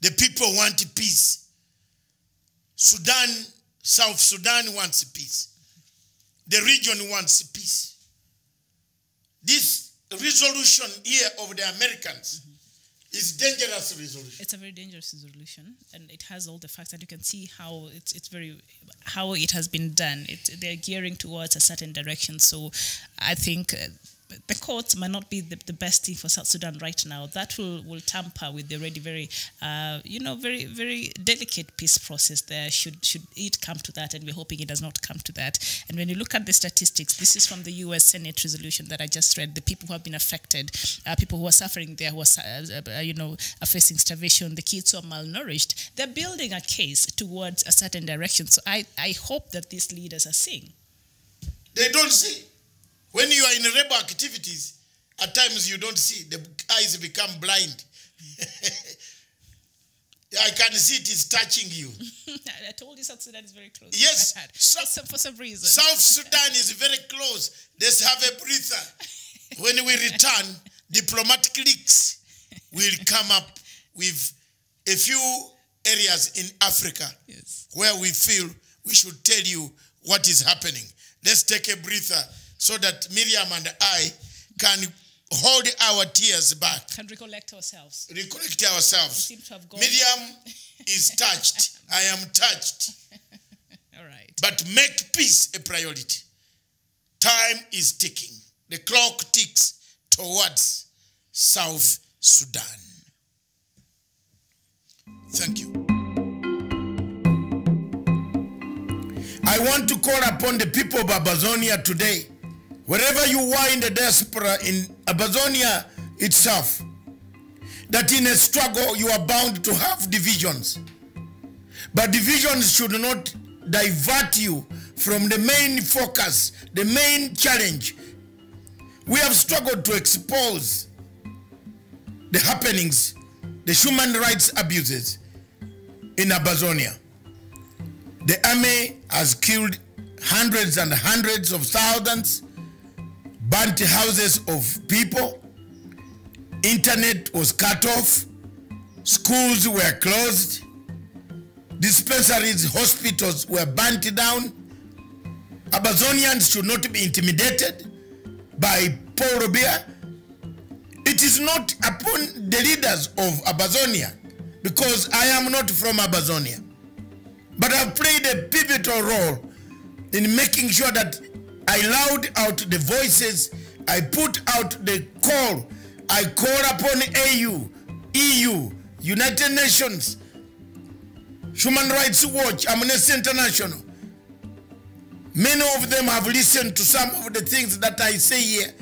The people want peace. Sudan, South Sudan wants peace. The region wants peace. This resolution here of the Americans is dangerous resolution. It's a very dangerous resolution, and it has all the facts, and you can see how it's it's very how it has been done. It, they're gearing towards a certain direction. So, I think. Uh, the courts might not be the, the best thing for South Sudan right now. That will, will tamper with the already very, uh, you know, very very delicate peace process. There should should it come to that, and we're hoping it does not come to that. And when you look at the statistics, this is from the U.S. Senate resolution that I just read. The people who have been affected, uh, people who are suffering there, who are uh, uh, you know are facing starvation, the kids who are malnourished, they're building a case towards a certain direction. So I I hope that these leaders are seeing. They don't see. When you are in rebel activities, at times you don't see. The eyes become blind. I can see it is touching you. I told you South Sudan is very close. Yes, so- for, some, for some reason. South Sudan is very close. Let's have a breather. When we return, diplomatic leaks will come up with a few areas in Africa yes. where we feel we should tell you what is happening. Let's take a breather so that Miriam and I can hold our tears back, Can recollect ourselves. recollect ourselves. We seem to have gone. Miriam is touched. I am touched. All right. But make peace a priority. Time is ticking. The clock ticks towards South Sudan. Thank you. I want to call upon the people of Ambazonia today, wherever you are in the diaspora in Ambazonia itself, that in a struggle you are bound to have divisions. But divisions should not divert you from the main focus, the main challenge. We have struggled to expose the happenings, the human rights abuses in Ambazonia. The army has killed hundreds and hundreds of thousands, burnt houses of people, internet was cut off, schools were closed, dispensaries, hospitals were burnt down. Ambazonians should not be intimidated by Paul Biya. It is not upon the leaders of Ambazonia, because I am not from Ambazonia, but I've played a pivotal role in making sure that I loud out the voices, I put out the call, I call upon AU, EU, United Nations, Human Rights Watch, Amnesty International. Many of them have listened to some of the things that I say here,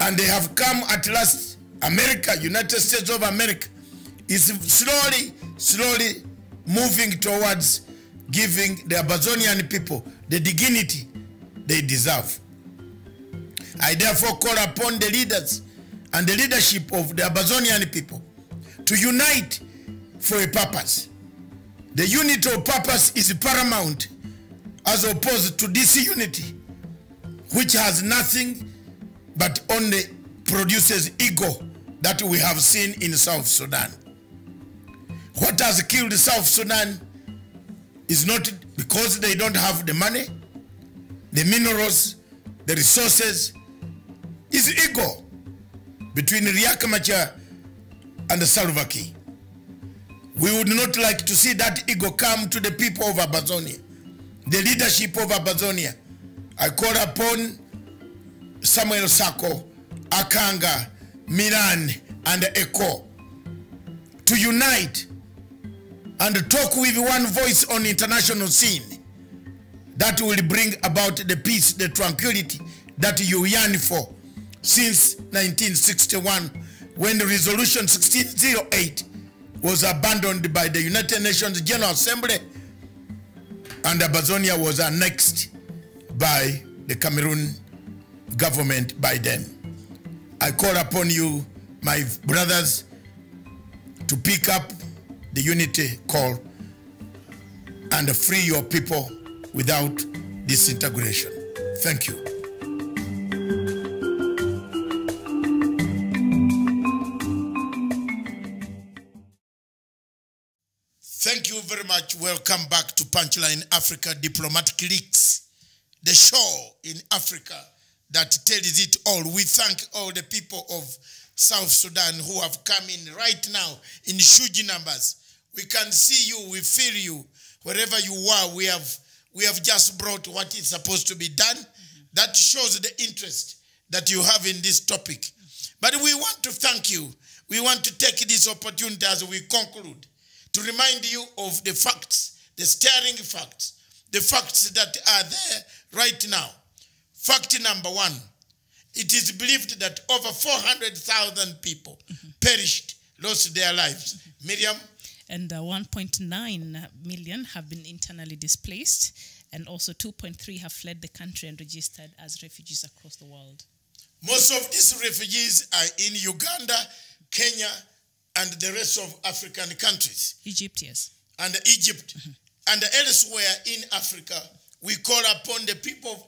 and they have come at last. America, United States of America, is slowly, slowly moving towards giving the Ambazonian people the dignity they deserve. I therefore call upon the leaders and the leadership of the Ambazonian people to unite for a purpose. The unity of purpose is paramount as opposed to disunity, which has nothing but only produces ego that we have seen in South Sudan. What has killed South Sudan is not because they don't have the money, the minerals, the resources, is ego between Riek Machar and Salva Kiir. We would not like to see that ego come to the people of Ambazonia, the leadership of Ambazonia. I call upon Samuel Sako, Akanga, Milan, and Eko to unite and talk with one voice on international scene that will bring about the peace, the tranquility that you yearn for since 1961 when resolution 1608 was abandoned by the United Nations General Assembly and Ambazonia was annexed by the Cameroon government by then. I call upon you, my brothers, to pick up the unity call and free your people without disintegration. Thank you. Thank you very much. Welcome back to Punchline Africa Diplomatic Leaks, the show in Africa that tells it all. We thank all the people of South Sudan who have come in right now in huge numbers. We can see you, we feel you. Wherever you are, we have we have just brought what is supposed to be done. That shows the interest that you have in this topic. But we want to thank you. We want to take this opportunity as we conclude to remind you of the facts, the staring facts, the facts that are there right now. Fact number one it is believed that over 400,000 people perished, lost their lives. Miriam, and uh, 1.9 million have been internally displaced, and also 2.3 have fled the country and registered as refugees across the world. most of these refugees are in Uganda, Kenya, and the rest of African countries, Egypt, yes. and Egypt, and elsewhere in Africa. We call upon the people of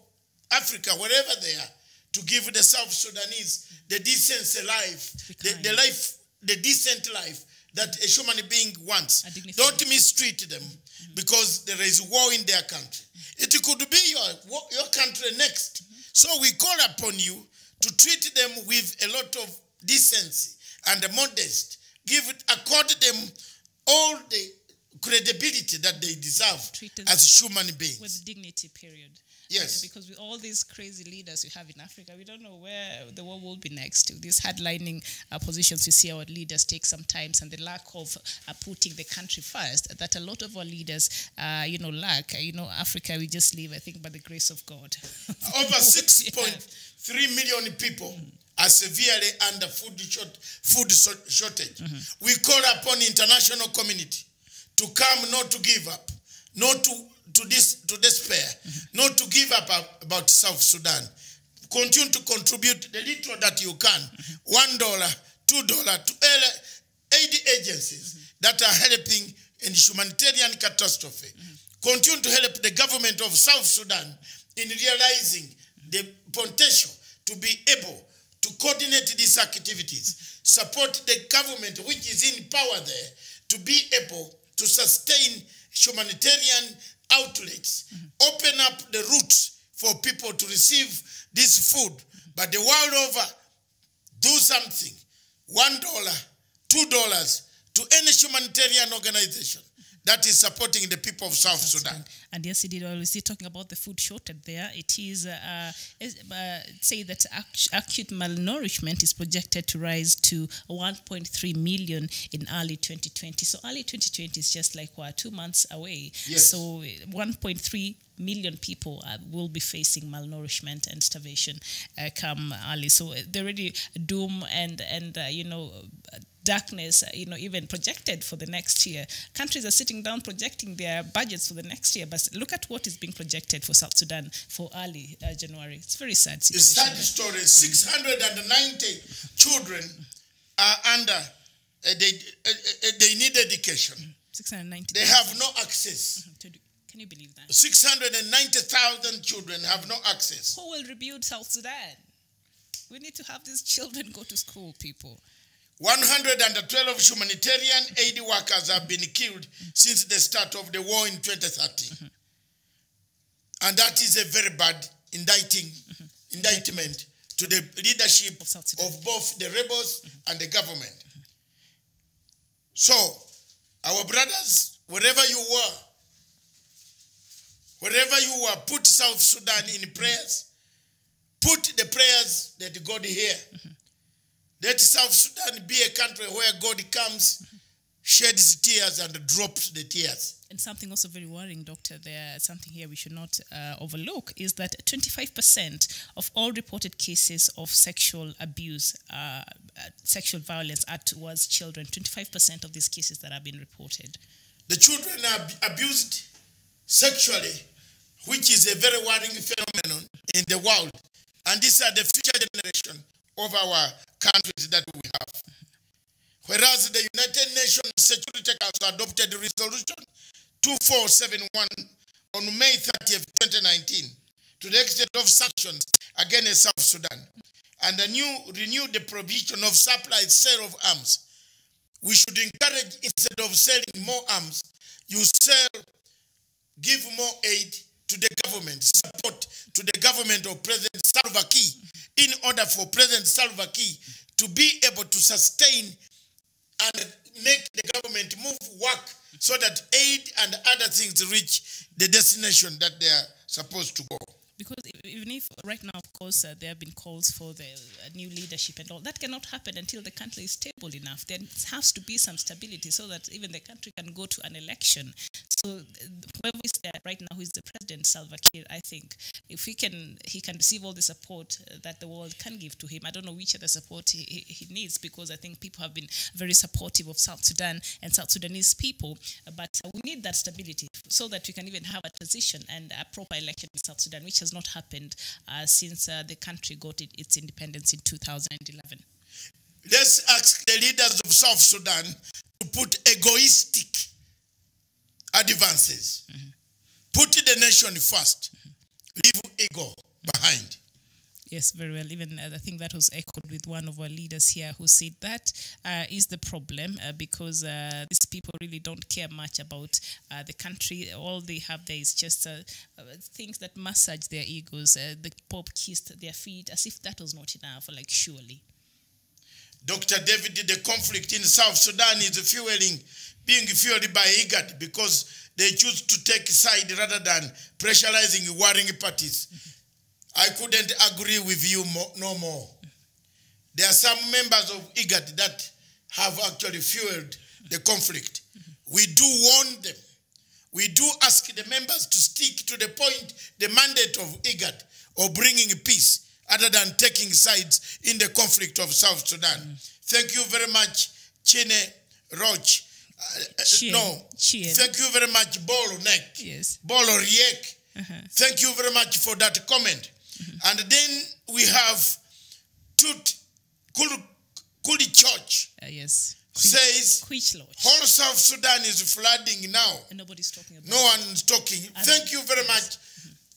Africa, wherever they are, to give the South Sudanese the decent life, the, the life, the decent life that a human being wants. Don't mistreat them mm-hmm. because there is war in their country. Mm-hmm. It could be your, your country next. Mm-hmm. So we call upon you to treat them with a lot of decency and modest. Give it, accord them all the credibility that they deserve Treat as human beings. With dignity, period. Yes. Because with all these crazy leaders we have in Africa, we don't know where the world will be next. These headlining uh, positions we see our leaders take sometimes, and the lack of uh, putting the country first that a lot of our leaders, uh, you know, lack. You know, Africa, we just live, I think, by the grace of God. Over 6.3 million people are severely under food, short, food shortage. We call upon international community to come, not to give up, not to, to, dis, to despair, not to give up about South Sudan. Continue to contribute the little that you can, one dollar, two dollar to eh, aid agencies that are helping in humanitarian catastrophe. Continue to help the government of South Sudan in realizing the potential to be able to coordinate these activities, support the government which is in power there to be able to sustain humanitarian outlets, mm-hmm. open up the routes for people to receive this food. Mm-hmm. But the world over, do something. One dollar, two dollars to any humanitarian organization that is supporting the people of South Sudan. And yes, indeed, while we're still talking about the food shortage there, it is uh, is, uh, say that acute malnourishment is projected to rise to 1.3 million in early 2020. So early 2020 is just like what two months away. Yes. So 1.3 million people uh, will be facing malnourishment and starvation uh, come early. So they're already doom and and uh, you know darkness, uh, you know, even projected for the next year. Countries are sitting down projecting their budgets for the next year, but look at what is being projected for South Sudan for early uh, January. It's very sad It's situation. sad story. 690 children are under, uh, they, uh, uh, they need education. 690. They have no access. To do- Can you believe that? 690,000 children have no access. Who will rebuild South Sudan? We need to have these children go to school, people. 112 humanitarian aid workers have been killed since the start of the war in 2013. Mm-hmm. And that is a very bad indicting mm-hmm. indictment to the leadership Of of both the rebels mm-hmm. and the government. So, our brothers, wherever you were, wherever you were, put South Sudan in prayers. Put the prayers that God hear. Let South Sudan be a country where God comes, sheds tears, and drops the tears. And something also very worrying, Doctor, there something here we should not uh, overlook is that 25% of all reported cases of sexual abuse, uh, uh, sexual violence are towards children. 25% of these cases that have been reported. The children are ab- abused sexually, which is a very worrying phenomenon in the world. And these are the future generation of our countries that we have. Whereas the United Nations Security Council adopted resolution 2471 on May 30th, 2019, to the extent of sanctions against South Sudan, and a new renewed the provision of supply sale of arms. We should encourage instead of selling more arms, you sell, give more aid to the government, support to the government of President Salva Kiir, in order for President Salva Kiir to be able to sustain and make the government move work so that aid and other things reach the destination that they are supposed to go. Because even if right now, of course, uh, there have been calls for the uh, new leadership and all, that cannot happen until the country is stable enough. There has to be some stability so that even the country can go to an election. So uh, whoever is there right now, who is the president, Salva Kiir, I think if he can, he can receive all the support uh, that the world can give to him. I don't know which other support he, he, he needs because I think people have been very supportive of South Sudan and South Sudanese people. But we need that stability so that we can even have a transition and a proper election in South Sudan, which has not happened uh, since uh, the country got it, its independence in 2011. Let's ask the leaders of South Sudan to put egoistic advances. Put the nation first. Leave ego behind. Yes, very well. Even uh, I think that was echoed with one of our leaders here who said that uh, is the problem uh, because uh, these people really don't care much about uh, the country. All they have there is just uh, things that massage their egos. The Pope kissed their feet as if that was not enough. Like surely. Dr. David, the conflict in South Sudan is fueling, being fueled by IGAD because they choose to take side rather than pressurizing warring parties. I couldn't agree with you mo- no more. There are some members of IGAD that have actually fueled the conflict. We do warn them. We do ask the members to stick to the point, the mandate of IGAD of bringing peace other than taking sides in the conflict of South Sudan. Thank you very much, Chine Roch. Uh, uh, Chien. no, Chien. thank you very much, Bolo Neck. Yes. Bolo Riek. Thank you very much for that comment. And then we have Tut Kul- Kuli Church Uh, yes. says Quich whole South Sudan is flooding now. And nobody's talking about. No one is talking. Thank you very much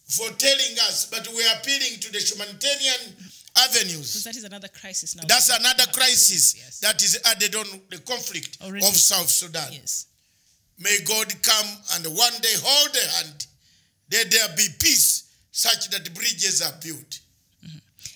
for telling us, but we are appealing to the humanitarian Because avenues. that is another crisis now. That's another We have to deal with, crisis Yes. that is added on the conflict Already. of South Sudan. yes. May God come and one day hold the hand. Let there be peace such that bridges are built.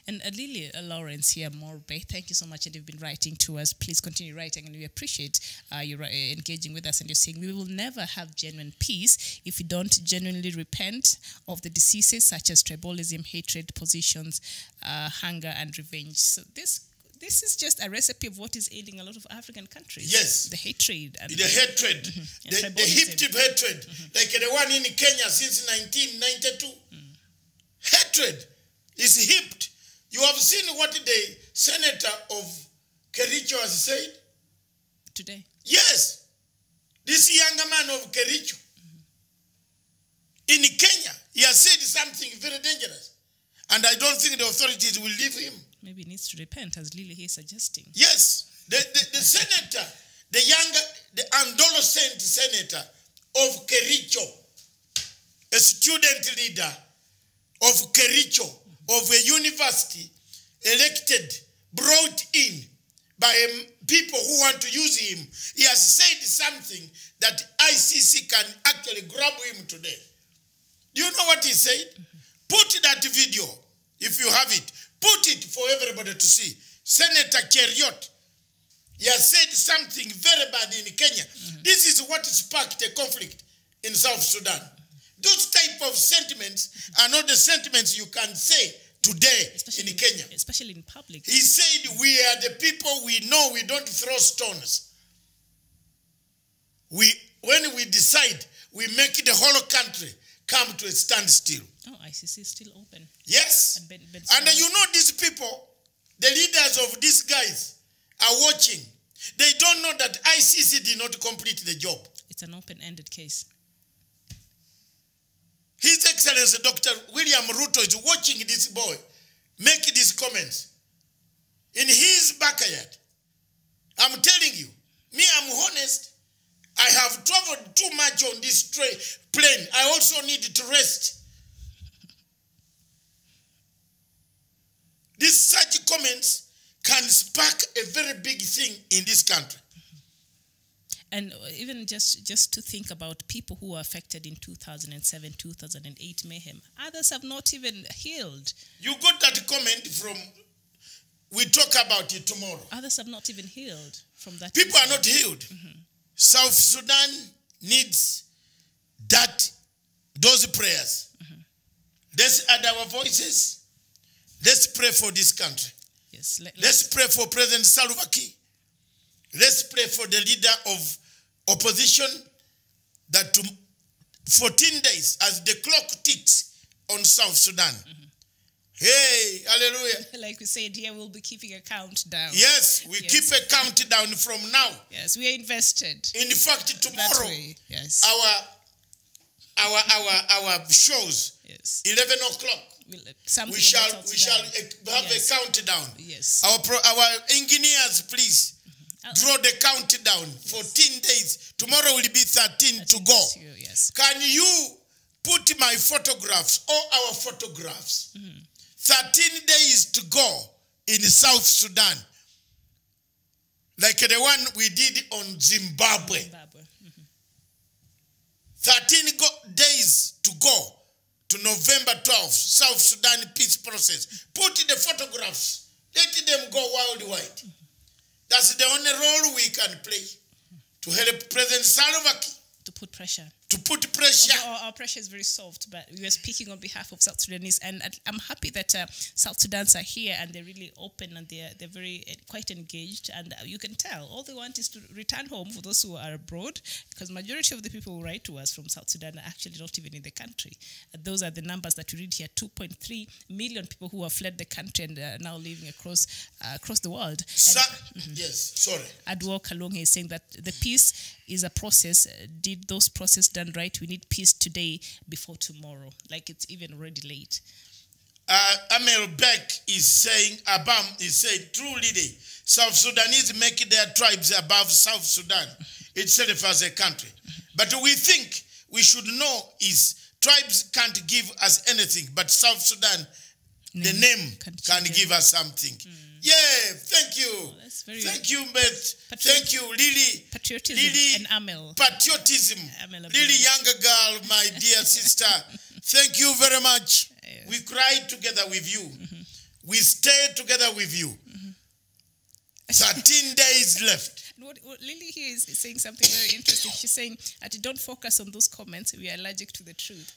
And uh, Lily uh, Lawrence here, Morbe, thank you so much. And you've been writing to us. Please continue writing, and we appreciate uh, you uh, engaging with us. And you're saying we will never have genuine peace if we don't genuinely repent of the diseases such as tribalism, hatred, positions, uh, hunger, and revenge. So this. This is just a recipe of what is ailing a lot of African countries. Yes. the hatred and The hatred, the, And the tribalism. hip tip hatred, like the one in Kenya since 1992. Hatred is heaped. You have seen what the senator of Kericho has said? today. Yes. This young man of Kericho in Kenya, he has said something very dangerous. And I don't think the authorities will leave him. Maybe he needs to repent, as Lily here is suggesting. Yes, the, the, the senator, the younger, the adolescent senator of Kericho, a student leader of Kericho, of a university, elected, brought in by um, people who want to use him. He has said something that ICC can actually grab him today. Do you know what he said? Put that video If you have it, put it for everybody to see. Senator Cheruiyot, he has said something very bad in Kenya. This is what sparked a conflict in South Sudan. Those type of sentiments are not the sentiments you can say today especially in Kenya. especially in public. He said, We are the people we know we don't throw stones. We, when we decide, we make the whole country come to a standstill. Oh, ICC is still open. Yes. And Ben- Ben And you know, these people, the leaders of these guys, are watching. They don't know that ICC did not complete the job. It's an open-ended case. His Excellency Dr. William Ruto is watching this boy make these comments in his backyard. I'm telling you, me, I'm honest. I have traveled too much on this plane. I also need to rest. These such comments can spark a very big thing in this country. And even just just to think about people who were affected in 2007, 2008 mayhem, others have not even healed. You got that comment from, we talk about it tomorrow. Others have not even healed from that. People are not healed. Mm-hmm. South Sudan needs that those prayers. Mm-hmm. Let's add our voices. Let's pray for this country. Yes, let, Let's pray for President Salva Kiir. Let's pray for the leader of opposition that to 14 days as the clock ticks on South Sudan. Hey, hallelujah. like we said here, we'll be keeping a countdown. Yes, we Yes. keep a countdown from now. Yes, we are invested. In fact, tomorrow. Yes. our our our our shows yes. 11 o'clock We'll, uh, we shall we shall have Yes. a countdown Yes. our pro, our engineers please Draw the countdown 14 days tomorrow will be 13 to go you- Yes. can you put my photographs or our photographs 13 days to go in south sudan like the one we did on zimbabwe Zimbabwe. 13 go- days to go to November 12th, South Sudan peace process. Put the photographs. Let them go worldwide. That's the only role we can play to help President Salva Kiir To put pressure. To put pressure. Our, our pressure is very soft, but we are speaking on behalf of South Sudanese, and I'm happy that uh, South Sudan's are here and they're really open and they're they're very uh, quite engaged, and uh, you can tell all they want is to return home for those who are abroad, because majority of the people who write to us from South Sudan are actually not even in the country. Uh, those are the numbers that we read here: 2.3 million people who have fled the country and are now living across uh, across the world. And- Sa- Yes, sorry. Adwo Kalonge is saying that the peace is a process. Uh, Did those process done right? We need peace today before tomorrow. Like it's even already late. Uh, Amel Beck is saying, Abam is saying, truly, they, South Sudanese make their tribes above South Sudan itself as a country. But we think we should know is tribes can't give us anything, but South Sudan, the Name name can can give us something. Yeah, thank you. Oh, that's very- thank you, Beth. Patriot- Thank you, Lily. Patriotism Lily, and Amel. patriotism. Amela Lily, younger girl, my dear sister. Thank you very much. Yes. We cried together with you. Mm-hmm. We stayed together with you. Mm-hmm. 13 days left. What, what Lily here is, is saying something very interesting. She's saying that don't focus on those comments. We are allergic to the truth.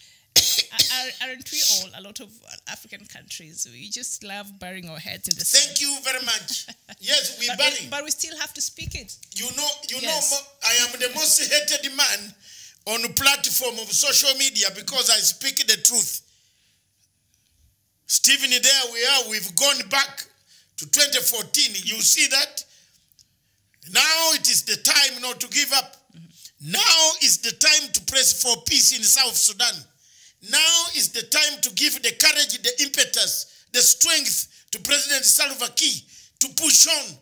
Are- Aren't we all, a lot of African countries, we just love burying our heads in the sand. Thank you very much. Yes, we But, bury. we, but we still have to speak it. You know, you Yes. know, I am the most hated man on the platform of social media because I speak the truth. Stephen, there we are. We've gone back to 2014. You see that? Now it is the time not to give up. Mm-hmm. Now is the time to press for peace in South Sudan. Now is the time to give the courage, the impetus, the strength to President Salva Kiir to push on,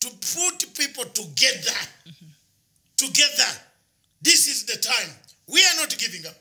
to put people together. Together. This is the time. We are not giving up.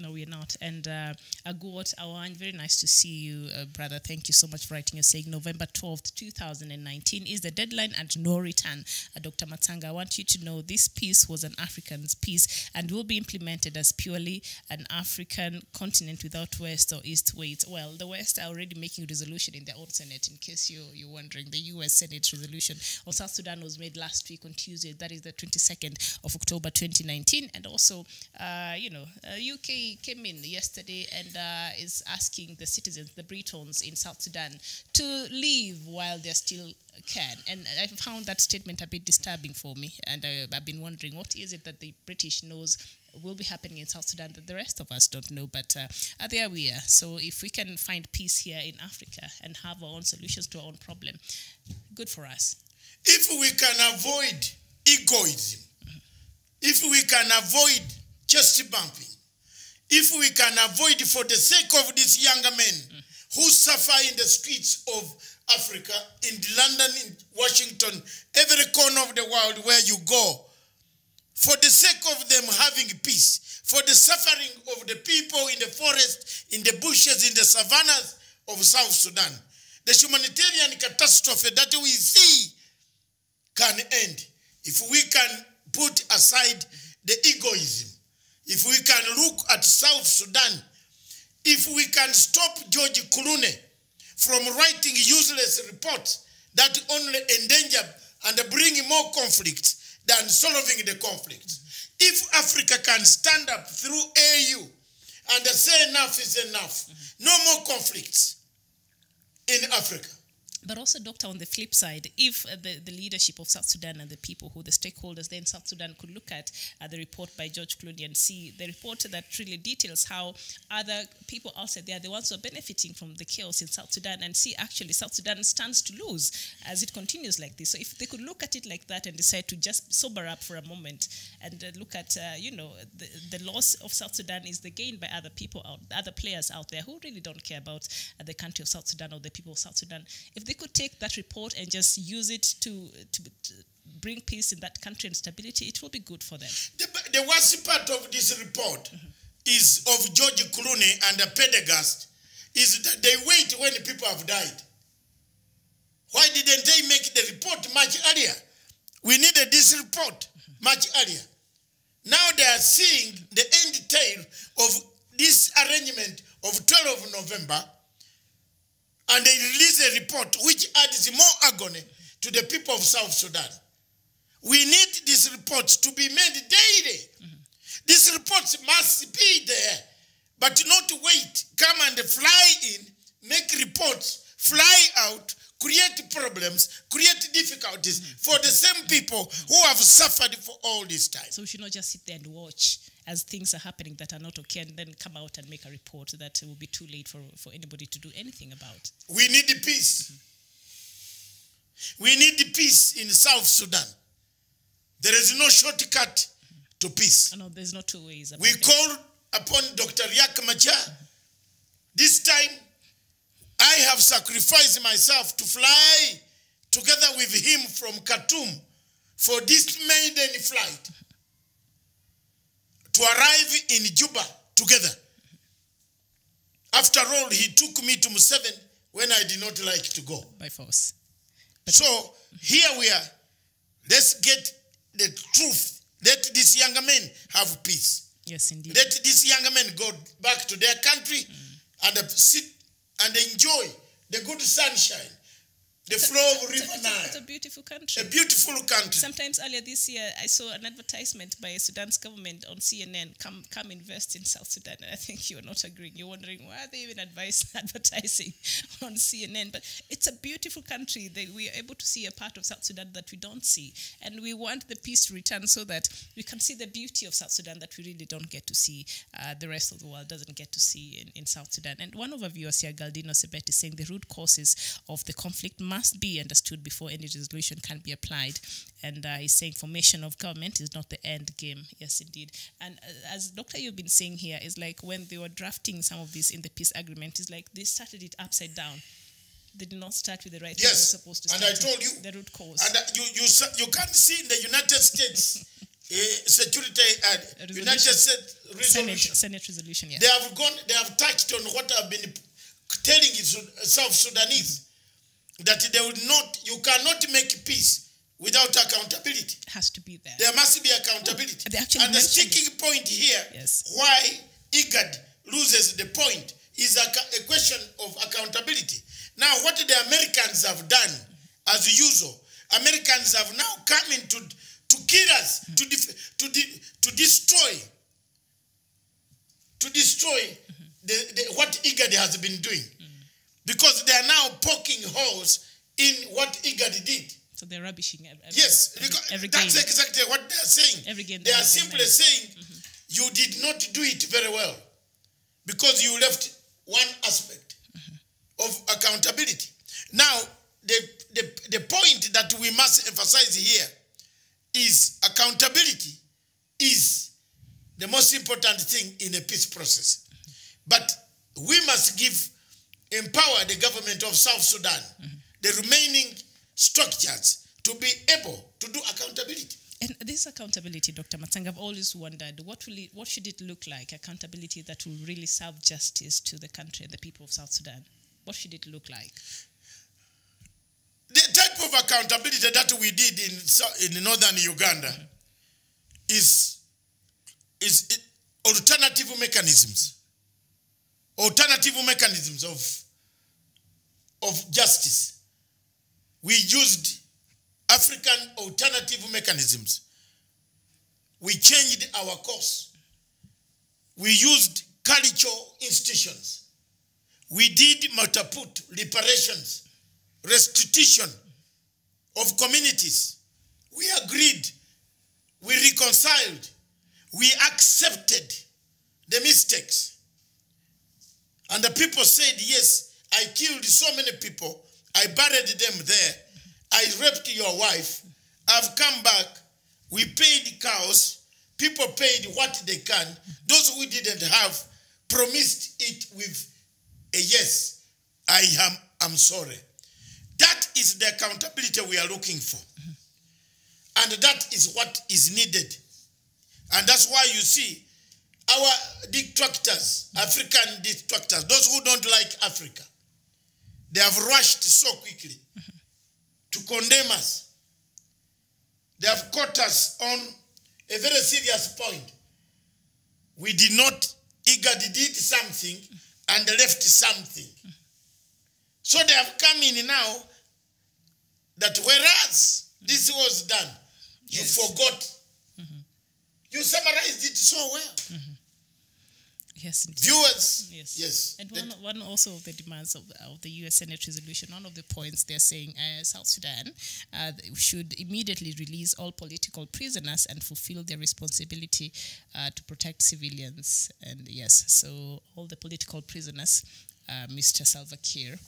No, we're not. And uh, Aguot Awan, very nice to see you, uh, brother. Thank you so much for writing. You're saying November 12th, 2019 is the deadline and no return. Uh, Dr. Matanga, I want you to know this peace was an African's peace and will be implemented as purely an African continent without West or East weight. Well, the West are already making a resolution in their own Senate, in case you're, you're wondering. The U.S. Senate resolution on South Sudan was made last week on Tuesday. That is the 22nd of October 2019. And also, uh, you know, uh, UK came in yesterday and uh, is asking the citizens, the Britons in South Sudan, to leave while they still can. And I found that statement a bit disturbing for me. And I, I've been wondering, what is it that the British knows will be happening in South Sudan that the rest of us don't know. But uh, there we are. So if we can find peace here in Africa and have our own solutions to our own problem, good for us. If we can avoid egoism, if we can avoid chest bumping, if we can avoid for the sake of these younger men who suffer in the streets of Africa, in London, in Washington, every corner of the world where you go, for the sake of them having peace, for the suffering of the people in the forest, in the bushes, in the savannas of South Sudan, the humanitarian catastrophe that we see can end. If we can put aside the egoism, if we can look at South Sudan, if we can stop George Clooney from writing useless reports that only endanger and bring more conflict than solving the conflict. If Africa can stand up through AU and say enough is enough, no more conflicts in Africa. But also, Doctor, on the flip side, if uh, the, the leadership of South Sudan and the people who the stakeholders there in South Sudan could look at uh, the report by George Clooney and see the report that really details how other people outside there, the ones who are benefiting from the chaos in South Sudan, and see actually South Sudan stands to lose as it continues like this. So if they could look at it like that and decide to just sober up for a moment and uh, look at, uh, you know, the, the loss of South Sudan is the gain by other people out, other players out there who really don't care about uh, the country of South Sudan or the people of South Sudan. If they could take that report and just use it to, to, to bring peace in that country and stability, it will be good for them. The, the worst part of this report mm-hmm. is of George Clooney and Prendergast is that they wait when people have died. Why didn't they make the report much earlier? We needed this report mm-hmm. much earlier. Now they are seeing the end tail of this arrangement of 12 November and they release a report which adds more agony to the people of South Sudan. We need these reports to be made daily. These reports must be there, but not wait, come and fly in, make reports, fly out, create problems, create difficulties for the same people who have suffered for all this time. So we should not just sit there and watch as things are happening that are not okay and then come out and make a report that it will be too late for, for anybody to do anything about. We need the peace. We need the peace in South Sudan. There is no shortcut to peace. No, there's no two ways about We it. call upon Dr. Riek Machar. This time, I have sacrificed myself to fly together with him from Khartoum for this maiden flight to arrive in Juba together. After all, he took me to Museveni when I did not like to go. by force. So here we are. Let's get the truth. Let these young men have peace. Yes, indeed. Let these young men go back to their country and uh, sit and enjoy the good sunshine, the flow of It's River it's, a, it's a Nile, beautiful a beautiful country. Sometimes earlier this year, I saw an advertisement by Sudan's government on CNN. Come, come invest in South Sudan. And I think you're not agreeing. You're wondering why are they even advice advertising on CNN? But it's a beautiful country that we are able to see a part of South Sudan that we don't see, and we want the peace to return so that we can see the beauty of South Sudan that we really don't get to see. Uh, the rest of the world doesn't get to see in, in South Sudan. And one of our viewers here, Galdino Sebet, is saying the root causes of the conflict must be understood before any resolution can be applied. And uh, he's saying formation of government is not the end game. Yes, indeed. And uh, as Doctor, you've been saying here, is like when they were drafting some of this in the peace agreement, is like they started it upside down. They did not start with the right. thing Yes, supposed to and start I told you, the root cause. And uh, you, you, you can't see in the United States uh, security uh, United States Senate, resolution. Senate resolution, yes. They have gone, they have touched on what I've been telling South Sudanese that they will not, you cannot make peace without accountability. has to be there. There must be accountability. Actually and the sticking point here, Yes. why IGAD loses the point, is a, a question of accountability. Now, what the Americans have done, as usual, Americans have now come in to, to kill us, mm. to, def- to, de- to destroy, to destroy mm-hmm. the, the, what IGAD has been doing. Because they are now poking holes in what IGAD did. So they're rubbishing every, Yes, every, because every that's game. exactly what they are saying. Every game they that are simply saying mm-hmm. you did not do it very well because you left one aspect mm-hmm. of accountability. Now, the, the, the point that we must emphasize here is accountability is the most important thing in a peace process. Mm-hmm. But we must give, empower the government of South Sudan, mm-hmm. the remaining structures, to be able to do accountability. And this accountability, Dr. Matanga, I've always wondered what will it, what should it look like? Accountability that will really serve justice to the country and the people of South Sudan. What should it look like? The type of accountability that we did in, in northern Uganda mm-hmm. is, is it- alternative mechanisms. Alternative mechanisms of, of justice. We used African alternative mechanisms. We changed our course. We used cultural institutions. We did Mato Oput reparations, restitution of communities. We agreed. We reconciled. We accepted the mistakes. And the people said, Yes, I killed so many people. I buried them there. I raped your wife. I've come back. We paid cows. People paid what they can. Those who didn't have promised it with a yes. I am I'm sorry. That is the accountability we are looking for. And that is what is needed. And that's why you see our detractors, African detractors, those who don't like Africa, they have rushed so quickly to condemn us. They have caught us on a very serious point. We did not, IGAD did something and left something. So they have come in now that whereas this was done, you Yes. forgot. Mm-hmm. You summarized it so well. Mm-hmm. Yes, indeed. Viewers, Yes. yes. And that- one, one also of the demands of, of the U.S. Senate resolution, one of the points they're saying uh, South Sudan uh, should immediately release all political prisoners and fulfill their responsibility uh, to protect civilians. And yes, so all the political prisoners, uh, Mr. Salva Kiir,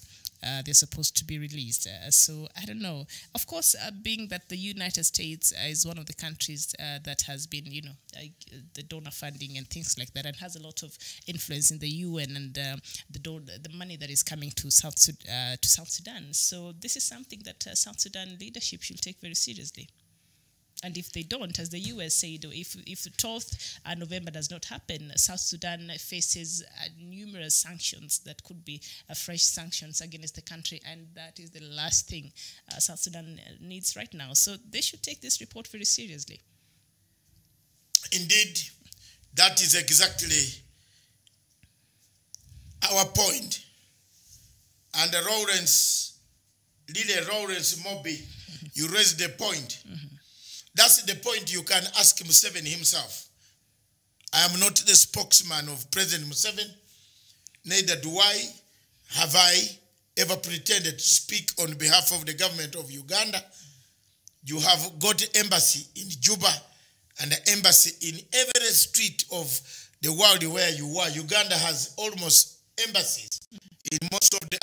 uh, they're supposed to be released. Uh, so I don't know. Of course, uh, being that the United States uh, is one of the countries uh, that has been, you know, uh, the donor funding and things like that, and has a lot of influence in the UN and the the money that is coming to South Sud- to South Sudan. So this is something that South Sudan leadership should take very seriously. And if they don't, as the US said, if if the 12th uh, November does not happen, South Sudan faces uh, numerous sanctions that could be uh, fresh sanctions against the country, and that is the last thing uh, South Sudan uh, needs right now. So they should take this report very seriously. Indeed, that is exactly our point. And Lawrence, Lily Lawrence Moby, you raised the point. That's the point you can ask Museveni himself. I am not the spokesman of President Museveni, neither do I, have I ever pretended to speak on behalf of the government of Uganda. You have got embassy in Juba and an embassy in every street of the world where you are. Uganda has almost embassies in most of the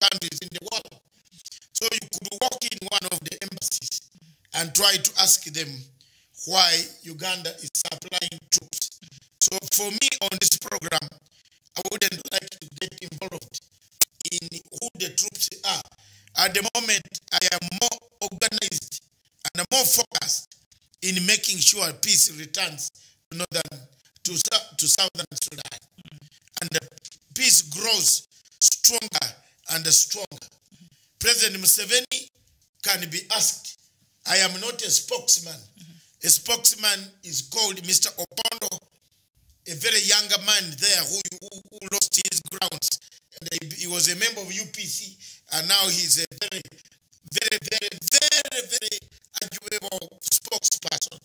countries in the world. So you could walk in one of the embassies and try to ask them why Uganda is supplying troops. So for me on this program, I wouldn't like to get involved in who the troops are. At the moment, I am more organized and more focused in making sure peace returns to northern to, to southern Sudan. And the peace grows stronger and stronger. President Museveni can be asked. I am not a spokesman. A spokesman is called Mr. Opondo, a very younger man there who, who, who lost his grounds. And he, was a member of UPC, and now he's a very, very, very, very, very arguable spokesperson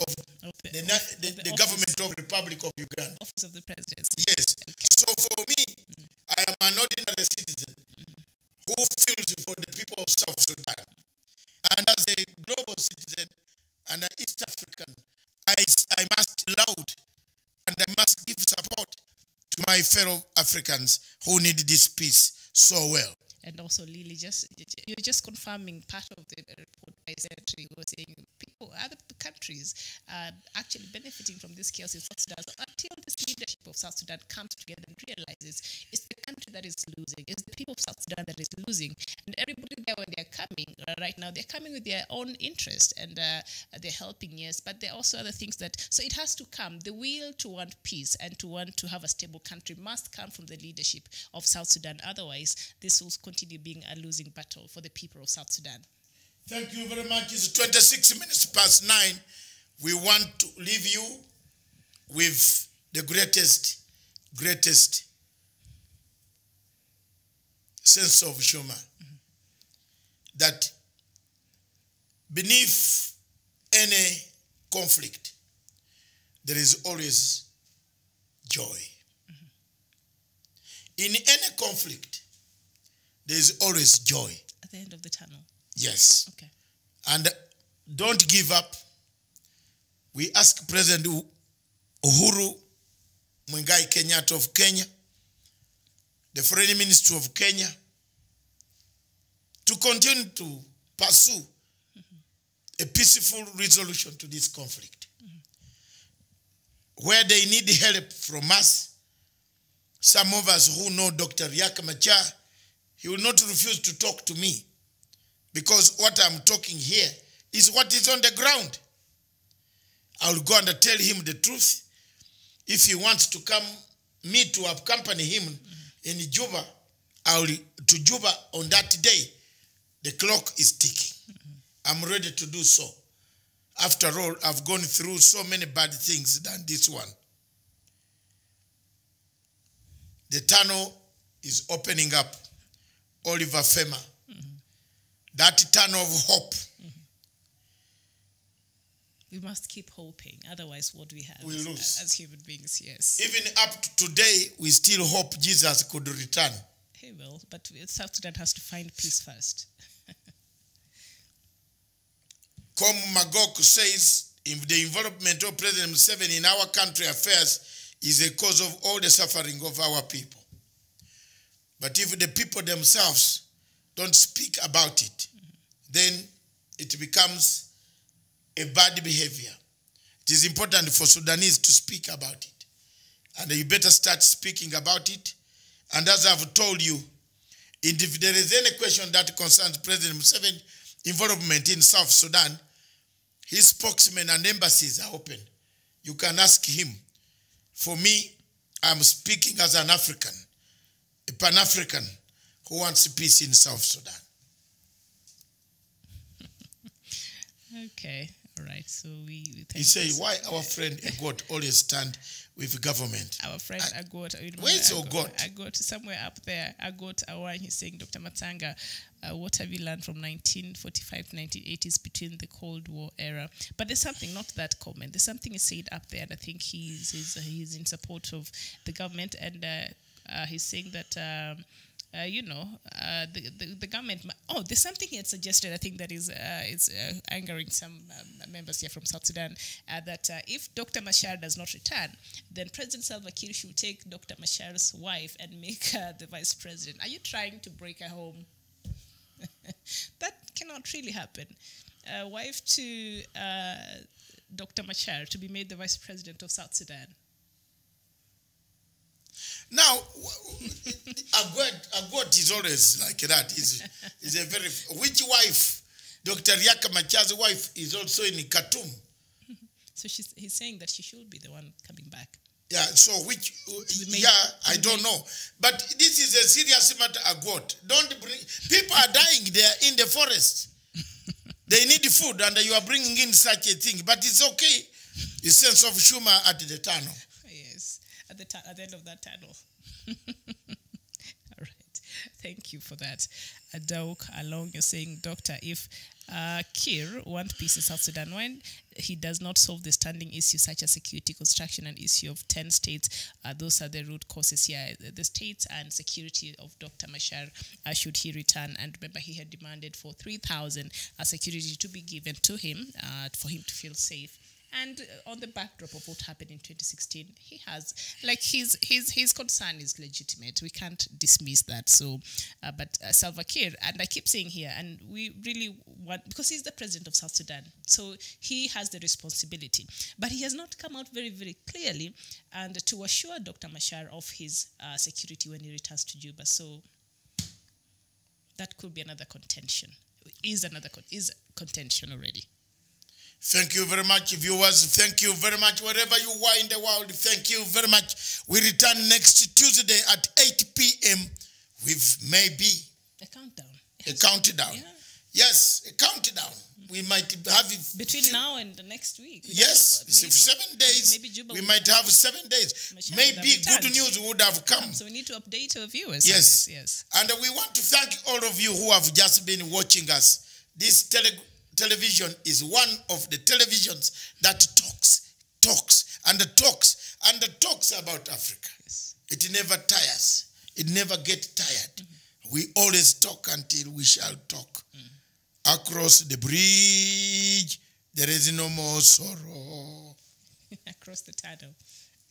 of Of the, the, of- the, the the government of Republic of Uganda. office of the President. Yes. So for me, I am an ordinary citizen who feels for the people of South Sudan. And as a global citizen and an East African, I, I must loud and I must give support to my fellow Africans who need this peace so well. And also, Lily, just you're just confirming part of the report by Secretary was saying people, other countries are actually benefiting from this chaos in South Sudan. So until this leadership of South Sudan comes together and realizes it's the country that is losing, it's the people of South Sudan that is losing, and everybody there when they're coming uh, right now, they're coming with their own interest and uh, they're helping, yes, but there are also other things that so it has to come. The will to want peace and to want to have a stable country must come from the leadership of South Sudan. Otherwise, this will continue being a losing battle for the people of South Sudan. Thank you very much. It's 26 minutes past nine. We want to leave you with the greatest, greatest sense of humor. That beneath any conflict, there is always joy. In any conflict, there is always joy. At the end of the tunnel. Yes. Okay. And don't give up. We ask President Uhuru Muigai Kenyatta of Kenya, the Foreign Minister of Kenya, to continue to pursue a peaceful resolution to this conflict. Where they need help from us, some of us who know Dr. Riek Machar, he will not refuse to talk to me because what I'm talking here is what is on the ground. I will go and tell him the truth. If he wants to come, me to accompany him in Juba, I will to Juba on that day. The clock is ticking. I'm ready to do so. After all, I've gone through so many bad things than this one. The tunnel is opening up. Oliver Fema that tunnel of hope We must keep hoping. Otherwise, what we have We as, lose. as human beings, yes. even up to today we still hope jesus could return He will, but South Sudan has to find peace first. com magok says if the involvement of president Museveni in our country affairs is a cause of all the suffering of our people but if the people themselves don't speak about it then it becomes a bad behavior. It is important for sudanese to speak about it. And you better start speaking about it. And as i've told you if there is any question that concerns president Museveni involvement in south sudan his spokesmen and embassies are open. You can ask him. For me i'm speaking as an african a pan-african who wants peace in south sudan Okay, all right. So we, we he say why our friend Egot always stand with government Our friend Agot, Where's Agot? Agot, somewhere up there. Agot Awan, he's saying, Dr. Matanga, uh, what have you learned from 1945 to 1980s between the Cold War era? But there's something, not that comment, there's something he said up there, and I think he's, he's, he's in support of the government, and uh, uh, he's saying that. Um, uh, you know, uh, the, the the government. Oh, there's something he had suggested. I think that is uh, is uh, angering some um, members here from South Sudan. Uh, that uh, if Dr. Machar does not return, then President Salva Kiir should take Dr. Machar's wife and make her the vice president. Are you trying to break a home? that cannot really happen. Wife to Dr. Machar to be made the vice president of South Sudan. Now, Agot, Agot is always like that. He's, he's a very which wife? Dr. Machar's wife is also in Khartoum. So she's, he's saying that she should be the one coming back. Yeah, so which, yeah, I don't know. But this is a serious matter, Agot. Don't bring, people are dying there in the forest. they need food and you are bringing in such a thing. But it's okay. The sense of humor at the tunnel. At the, at the end of that tunnel. All right. Thank you for that. Adauk along, you're saying, Doctor, if uh, Kiir want peace in South Sudan, when he does not solve the standing issues such as security, construction, and issue of 10 states, uh, those are the root causes here. The states and security of Dr. Machar, uh, should he return. And remember, he had demanded for 3,000 uh, security to be given to him uh, for him to feel safe. And on the backdrop of what happened in 2016, he has like his his his concern is legitimate. We can't dismiss that. So, uh, but uh, Salva Kiir, and I keep saying here, and we really want because he's the president of South Sudan, so he has the responsibility. But he has not come out very very clearly and to assure Dr. Machar of his uh, security when he returns to Juba. So that could be another contention. Is another con- is contention already. Thank you very much, viewers. Thank you very much, wherever you are in the world. Thank you very much. We return next Tuesday at 8 p.m. with maybe A countdown. a countdown. Yeah. Yes, a countdown. We might have it Between now and the next week. we Yes, maybe- seven days. maybe Juba we might have seven days. Michelle Maybe good returned. news would have come. So we need to update our viewers. Yes. this, Yes. And we want to thank all of you who have just been watching us. This tele- television is one of the televisions that talks, talks, and talks, and talks about Africa. Yes. It never tires. It never gets tired. Mm-hmm. We always talk until we shall talk. Mm. Across the bridge, there is no more sorrow. Across the tunnel.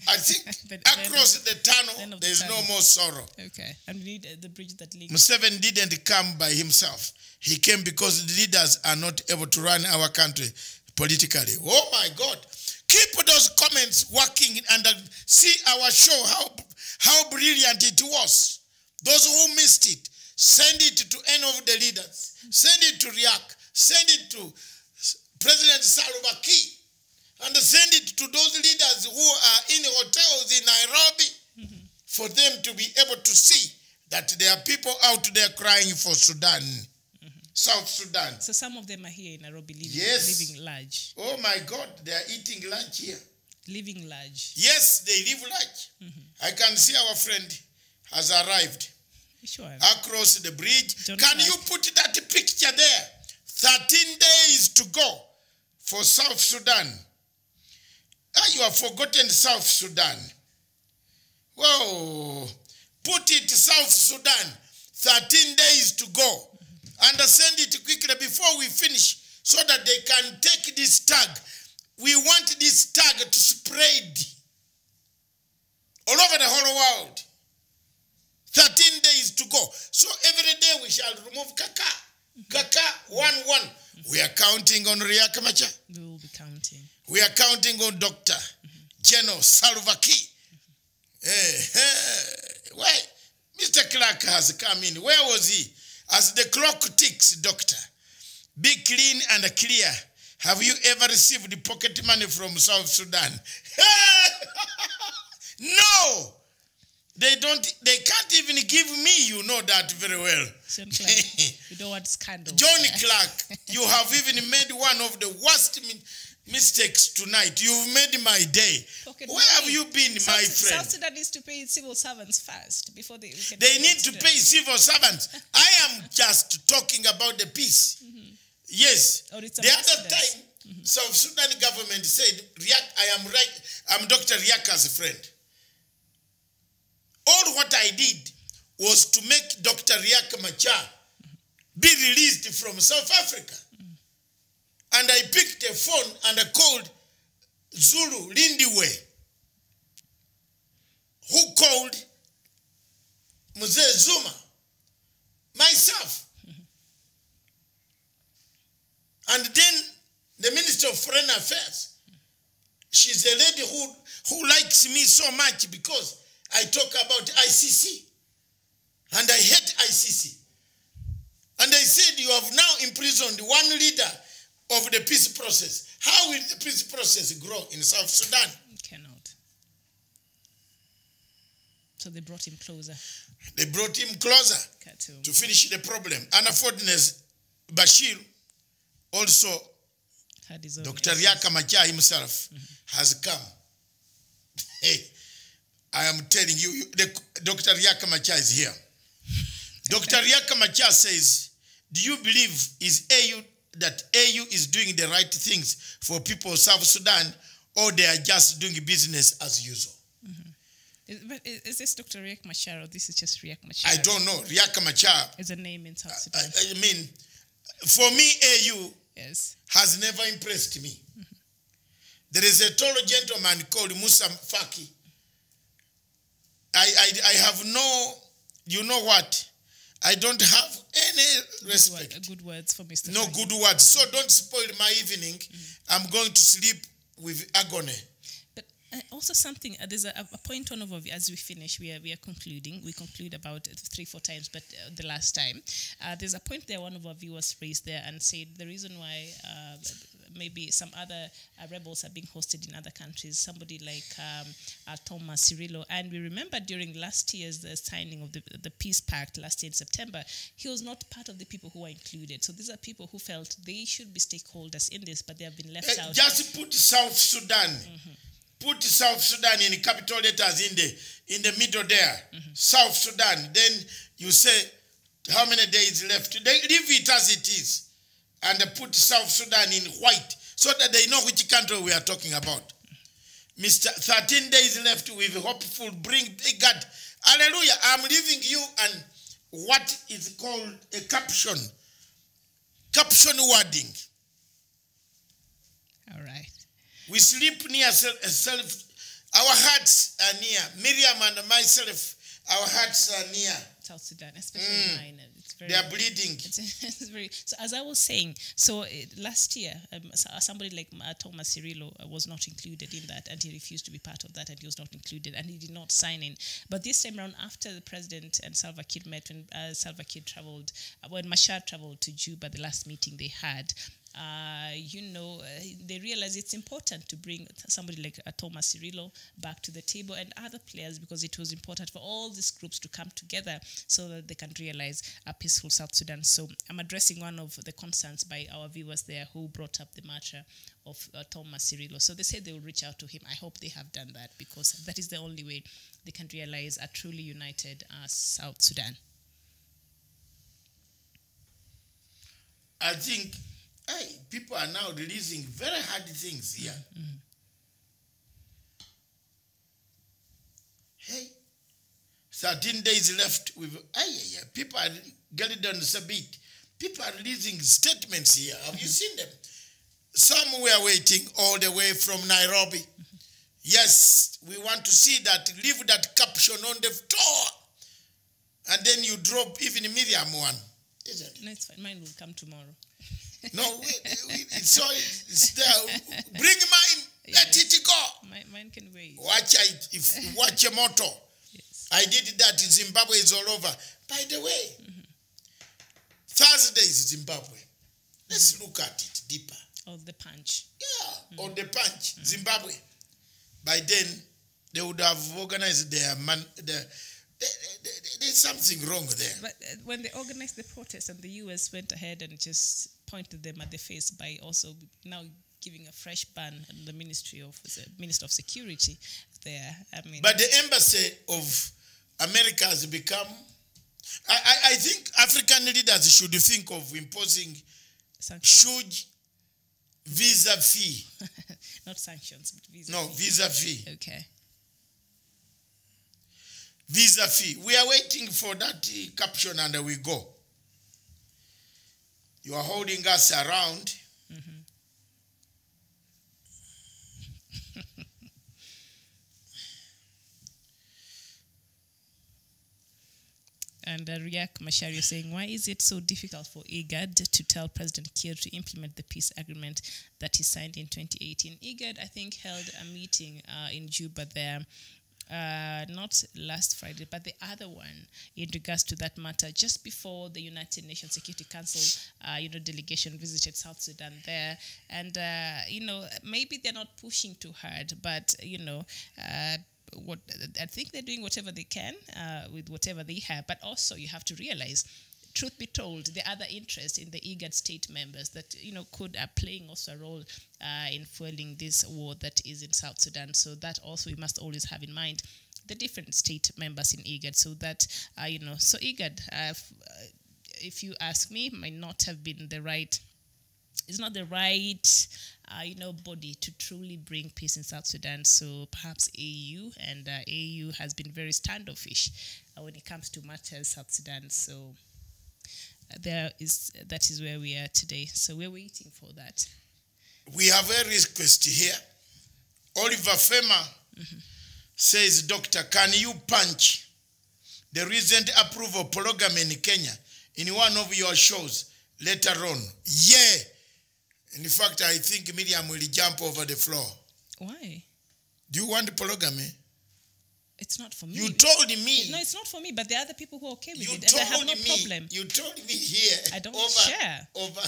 I think across the tunnel, the there is no more sorrow. Okay. And we need the bridge that links. Museveni didn't come by himself. He came because the leaders are not able to run our country politically. Oh my God. Keep those comments working and uh, see our show, how, how brilliant it was. Those who missed it, send it to any of the leaders. Send it to Riek. Send it to President Salva Kiir. And send it to those leaders who are in hotels in Nairobi for them to be able to see that there are people out there crying for Sudan, mm-hmm. South Sudan. So some of them are here in Nairobi living, Yes. living large. Oh my God, they are eating lunch here. Living large. Yes, they live lunch. Mm-hmm. I can see our friend has arrived Sure. across the bridge. Don't can cry. you put that picture there? 13 days to go for South Sudan. Ah, you have forgotten South Sudan. Whoa. Put it South Sudan. 13 days to go. And send it quickly before we finish so that they can take this tag. We want this tag to spread all over the whole world. 13 days to go. So every day we shall remove Kaka. Kaka, one, one. We are counting on Riek Machar. We will be counting. We are counting on Dr. General Salva Kiir. Eh, eh, Why? Mr. Clark has come in. Where was he? As the clock ticks, Doctor, be clean and clear. Have you ever received pocket money from South Sudan? no! They don't, they can't even give me, you know that very well. John Clark, we don't want scandal. John Clark, you have even made one of the worst mistakes tonight. You've made my day. Pocket Where have you been, South, my South friend? Sudan needs to pay its civil servants first before they. can They need to pay civil servants. I am just talking about the peace. Mm-hmm. Yes. Or it's The other time, mm-hmm. South Sudan government said, Riak, I am right. I'm Dr. Riaka's friend. All what I did was to make Dr. Riek Machar be released from South Africa. And I picked a phone and I called Zulu Lindiwe, who called Mzee Zuma, myself. And then the Minister of Foreign Affairs, she's a lady who, who likes me so much because I talk about ICC. And I hate ICC. And I said, You have now imprisoned one leader of the peace process. How will the peace process grow in South Sudan? Cannot. So they brought him closer. They brought him closer Khartoum. to finish the problem. And Unfortunately, Bashir also, Had his own Dr. issues. Riaka Machar himself, mm-hmm. has come. Hey, I am telling you, you the, Dr. Riaka Machar is here. Dr. Riaka Machar says, Do you believe is AU that AU is doing the right things for people of South Sudan, or they are just doing business as usual? Mm-hmm. Is, but is, is this Dr. Riek Machar or this is just Riek Machar? I don't know. Riek Machar, It's a name in South I, Sudan. I mean, for me, AU yes. has never impressed me. Mm-hmm. There is a tall gentleman called Musa Faki. I, I, I have no, you know what? I don't have any Good, word, respect. good words for Mr. No good words. So don't spoil my evening. I'm going to sleep with agony. But uh, also something, uh, there's a, a point on overview as we finish, we are, we are concluding. We conclude about uh, three, four times, but uh, the last time. Uh, there's a point there one of our viewers raised there and said the reason why uh, maybe some other uh, rebels are being hosted in other countries, somebody like um, uh, Thomas Cirillo. And we remember during last year's the signing of the, the Peace Pact last year in September, he was not part of the people who were included. So these are people who felt they should be stakeholders in this, but they have been left Uh, out. just put South Sudan. Put South Sudan in capital letters in the in the middle there. South Sudan. Then you say how many days left. They leave it as it is, and they put South Sudan in white so that they know which country we are talking about. Mister, thirteen days left with hopeful. Bring big God. Hallelujah. I'm leaving you and what is called a caption. Caption wording. All right. We sleep near self. Uh, self- Our hearts are near. Miriam and myself, our hearts are near. South Sudan, especially mm. mine. Very. They are bleeding. It's, it's very. So as I was saying, so uh, last year, um, somebody like uh, Thomas Cirillo uh, was not included in that, and he refused to be part of that, and he was not included, and he did not sign in. But this time around, after the president and Salva Kiir met, when uh, Salva Kiir traveled, uh, when Machar traveled to Juba, the last meeting they had. Uh, you know, uh, they realize it's important to bring somebody like uh, Thomas Cirillo back to the table and other players because it was important for all these groups to come together so that they can realize a peaceful South Sudan. So I'm addressing one of the concerns by our viewers there who brought up the matter of uh, Thomas Cirillo. So they said they will reach out to him. I hope they have done that because that is the only way they can realize a truly united uh, South Sudan. I think hey, people are now releasing very hard things here. Mm, mm. Hey, 13 days left with hey, yeah, yeah. people are getting on the beat. People are releasing statements here. Have you mm-hmm. seen them? Some were waiting all the way from Nairobi. Mm-hmm. Yes, we want to see that. Leave that caption on the floor. And then you drop even Miriam one. Isn't it? No, it's fine. Mine will come tomorrow. No, wait, it's, so it's there. Bring mine. Let it go. Mine, mine can wait. Watch it. If watch a moto. Yes. I did that in Zimbabwe. It's all over. By the way, mm-hmm. Thursday is Zimbabwe. Let's mm-hmm. look at it deeper. Of the punch. Yeah, mm-hmm. on the punch, Zimbabwe. By then, they would have organized their man. Their, there's something wrong there. But uh, when they organized the protest and the US went ahead and just pointed them at the face by also now giving a fresh ban on the Ministry of the Minister of Security there. I mean, But the embassy of America has become. I, I, I think African leaders should think of imposing sanctions, huge visa fee. not sanctions, but visa. No, visa fee. Okay. Visa fee. We are waiting for that uh, caption and we go. You are holding us around. And uh, Riek Machar is saying, why is it so difficult for IGAD to tell President Kiir to implement the peace agreement that he signed in 2018? IGAD, I think, held a meeting uh, in Juba there uh, not last Friday, but the other one in regards to that matter, just before the United Nations Security Council, uh, you know, delegation visited South Sudan there, and uh, you know, maybe they're not pushing too hard, but you know. Uh, what I think they're doing whatever they can uh, with whatever they have, but also you have to realize truth be told, the other interest in the IGAD state members that you know could are playing also a role uh, in fueling this war that is in South Sudan. So that also we must always have in mind the different state members in IGAD, so that uh, you know. So IGAD, uh, uh, if you ask me, might not have been the right. It's not the right, uh, you know, body to truly bring peace in South Sudan. So perhaps AU and uh, AU has been very standoffish when it comes to matters South Sudan. So there is that is where we are today. So we're waiting for that. We have a request here. Oliver Fema mm-hmm. says, Doctor, can you punch the recent approval of polygamy in Kenya in one of your shows later on? Yeah. In fact, I think Miriam will jump over the floor. Why? Do you want polygamy? It's not for me. You told me. no, it's not for me. But there are other people who are okay with you it, and I have no me. problem. You told me here. I don't over, share. Over.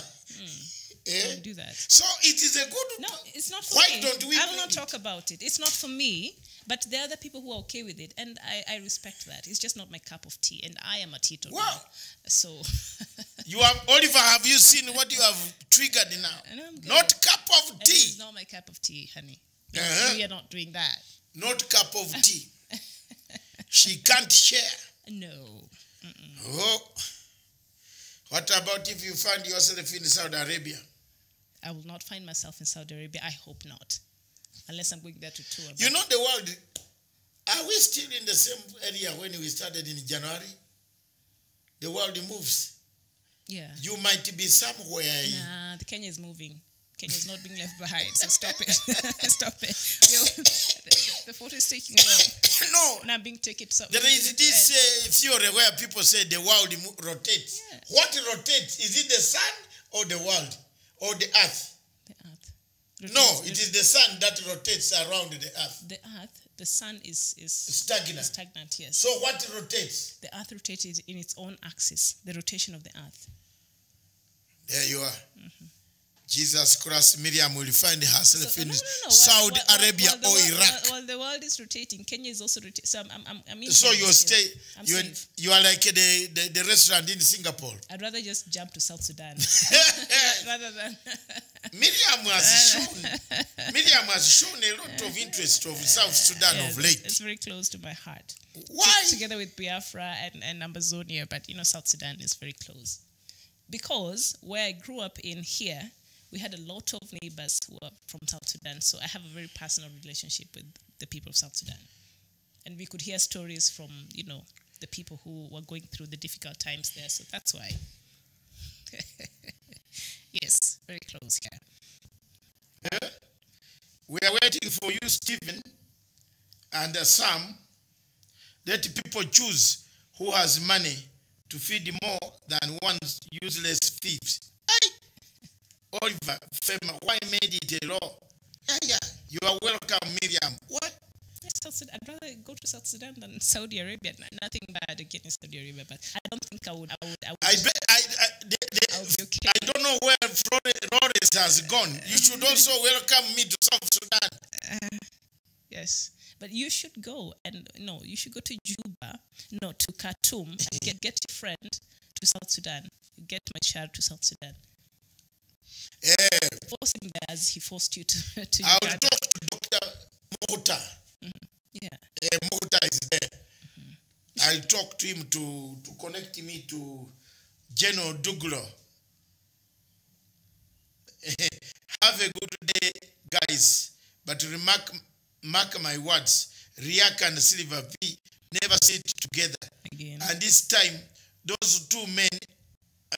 Eh? Don't do that. So it is a good. No, it's not for Why me. don't we I will not it? talk about it. It's not for me. But there are other people who are okay with it, and I, I respect that. It's just not my cup of tea, and I am a teetotaler. Wow. So You have Oliver. Have you seen what you have triggered now? No, I'm good. Not cup of tea. it tea. not my cup of tea, honey. Uh-huh. We are not doing that. Not cup of tea. She can't share. No. Oh. What about if you find yourself in Saudi Arabia? I will not find myself in Saudi Arabia. I hope not. Unless I'm going there to tour. You know the world. Are we still in the same area when we started in January? The world moves. yeah. You might be somewhere. Nah, the Kenya is moving. Kenya is not being left behind. So stop it. stop it. Yo, the, the photo is taking long. no. And I'm being taken. So There is this uh, theory where people say the world rotates. Yeah. What rotates? Is it the sun or the world or the earth? the earth. No, Rotates- it is the sun that rotates around the earth. the earth. The sun is is Stagnant. stagnant. Yes. So what rotates? the earth rotates in its own axis. The rotation of the earth. There you are. Mm-hmm. Jesus Christ, Miriam will find herself So- in no, no, no. Saudi Arabia or Iraq. While, while the world is rotating, Kenya is also rotating. So I'm, I'm, I'm, in so you stay. You you are like the, the, the restaurant in Singapore. I'd rather just jump to South Sudan rather than. Miriam has shown. Miriam has shown a lot of interest of South Sudan of late. It's very close to my heart. Why? Together with Biafra and, and Ambazonia, but you know, South Sudan is very close. Because where I grew up in here, we had a lot of neighbors who are from South Sudan. So I have a very personal relationship with the people of South Sudan. And we could hear stories from, you know, the people who were going through the difficult times there. So that's why. yes, very close here. We are waiting for you, Stephen, and uh, Sam. Let people choose who has money to feed more than one useless thieves. Aye. Oliver Fema, why made it a law? Yeah, yeah. You are welcome, Miriam. What? South Sudan. I'd rather go to South Sudan than Saudi Arabia. Nothing bad against Saudi Arabia, but I don't think I would. I would. I would. I bet I I, the, the, I'll be okay. I don't know where Flore- Flores has gone. You should also welcome me to South Sudan. Uh, yes, but you should go and no, you should go to Juba, no, to Khartoum, and get get your friend to South Sudan. Get my child to South Sudan. Eh, Force him there as he forced you to to I will talk to Dr. Mota. Yeah, Uh, Mota is there. I'll talk to him to, to connect me to General Duglo. Have a good day, guys. But remark, mark my words. Riek and Silver V never sit together. again. And this time, those two men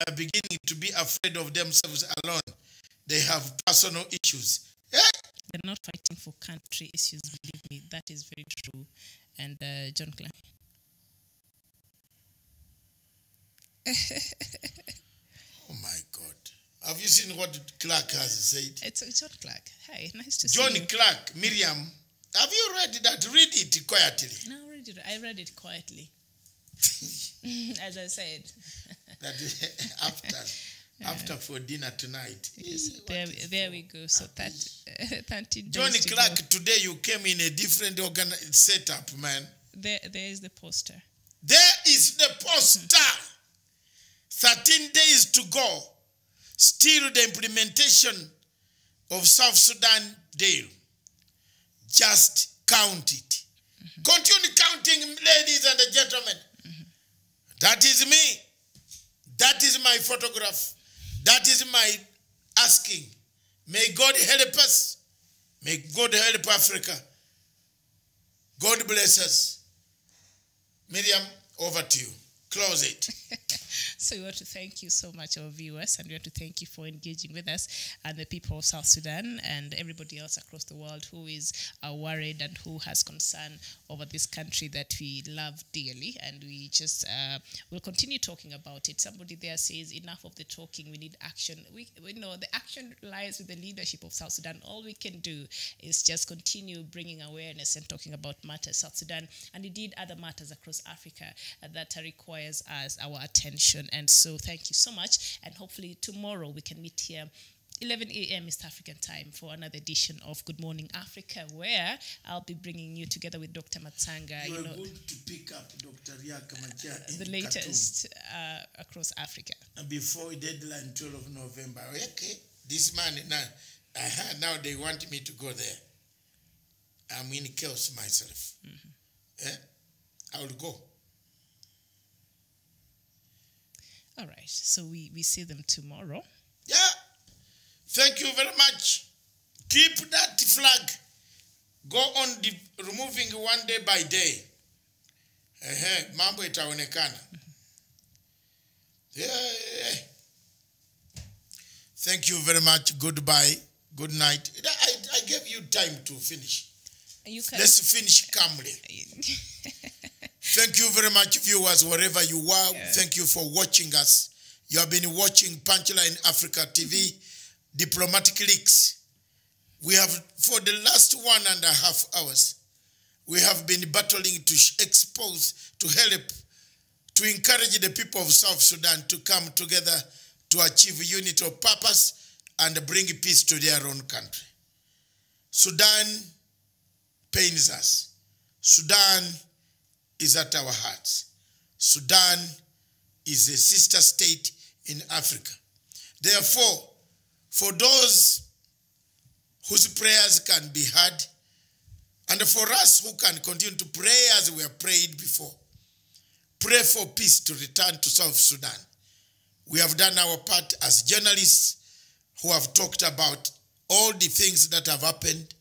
are beginning to be afraid of themselves alone. They have personal issues. Eh? They're not fighting for country issues. Believe me, that is very true. And uh, John Clark. Oh my God. Have you seen what Clark has said? It's, it's John Clark. Hi, nice to John see you. John Clark, Miriam, Have you read that? Read it quietly. No, read it. I read it quietly. As I said. that after after for dinner tonight. Yes, there, there we go. So that uh, 30 Johnny to Clark, go. today you came in a different organ setup, man. There, there is the poster. There is the poster. 13 days to go. Still the implementation of South Sudan deal. Just count it. Continue counting, ladies and gentlemen. That is me. That is my photograph. That is my asking. May God help us. May God help Africa. God bless us. Miriam, over to you. Close it. So we want to thank you so much, our viewers, and we want to thank you for engaging with us and the people of South Sudan and everybody else across the world who is uh, worried and who has concern over this country that we love dearly. And we just uh, will continue talking about it. Somebody there says, enough of the talking, we need action. We, we know the action lies with the leadership of South Sudan. All we can do is just continue bringing awareness and talking about matters South Sudan and indeed other matters across Africa uh, that requires us our attention. And so thank you so much. And hopefully tomorrow we can meet here 11 a.m. East African time for another edition of Good Morning Africa, where I'll be bringing you together with Dr. Matsanga, You you are know, good to pick up Dr. Riaka in the latest uh, across Africa. And before deadline 12 of November. Okay, this man now, uh now they want me to go there. I'm in chaos myself. Eh? I will go. All right, so we, we see them tomorrow. Yeah. Thank you very much. Keep that flag. Go on the, removing one day by day. Ehe, mambo itaonekana. Yeah. Thank you very much. Goodbye. Good night. I, I gave you time to finish. You can. Let's finish calmly. Thank you very much, viewers, wherever you are. Thank you for watching us. You have been watching Punchline in Africa TV, Diplomatic Leaks. We have, for the last one and a half hours, we have been battling to expose, to help, to encourage the people of South Sudan to come together to achieve unity of purpose and bring peace to their own country. Sudan pains us. Sudan is at our hearts. Sudan is a sister state in Africa. Therefore, for those whose prayers can be heard, and for us who can continue to pray as we have prayed before, pray for peace to return to South Sudan. We have done our part as journalists who have talked about all the things that have happened.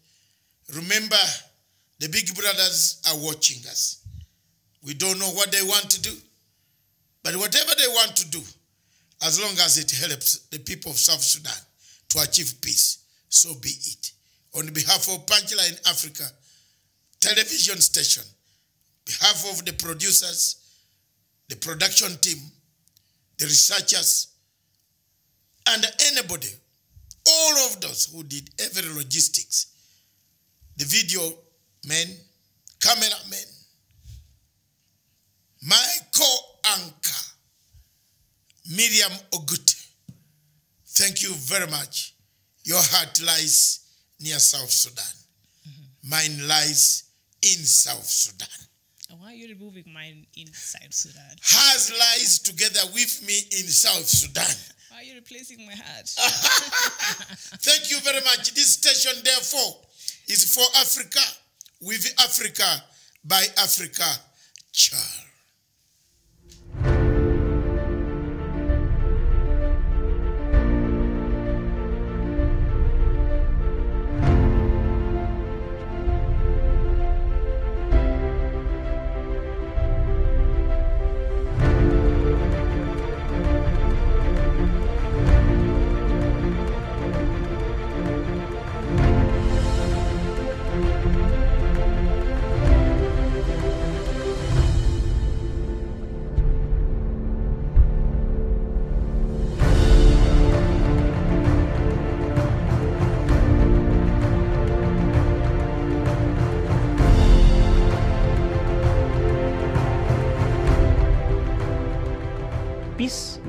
Remember, the big brothers are watching us. We don't know what they want to do, but whatever they want to do, as long as it helps the people of South Sudan to achieve peace, so be it. On behalf of Punchline Africa television station, behalf of the producers, the production team, the researchers, and anybody, all of those who did every logistics, the video men, cameramen, my co-anchor, Miriam Ogute. Thank you very much. Your heart lies near South Sudan. Mine lies in South Sudan. Why are you removing mine inside Sudan? Hers lies together with me in South Sudan. Why are you replacing my heart? Thank you very much. This station, therefore, is for Africa, with Africa, by Africa. Child.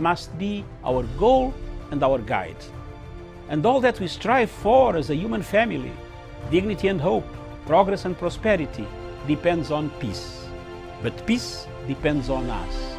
Must be our goal and our guide. And all that we strive for as a human family, dignity and hope, progress and prosperity, depends on peace. But peace depends on us.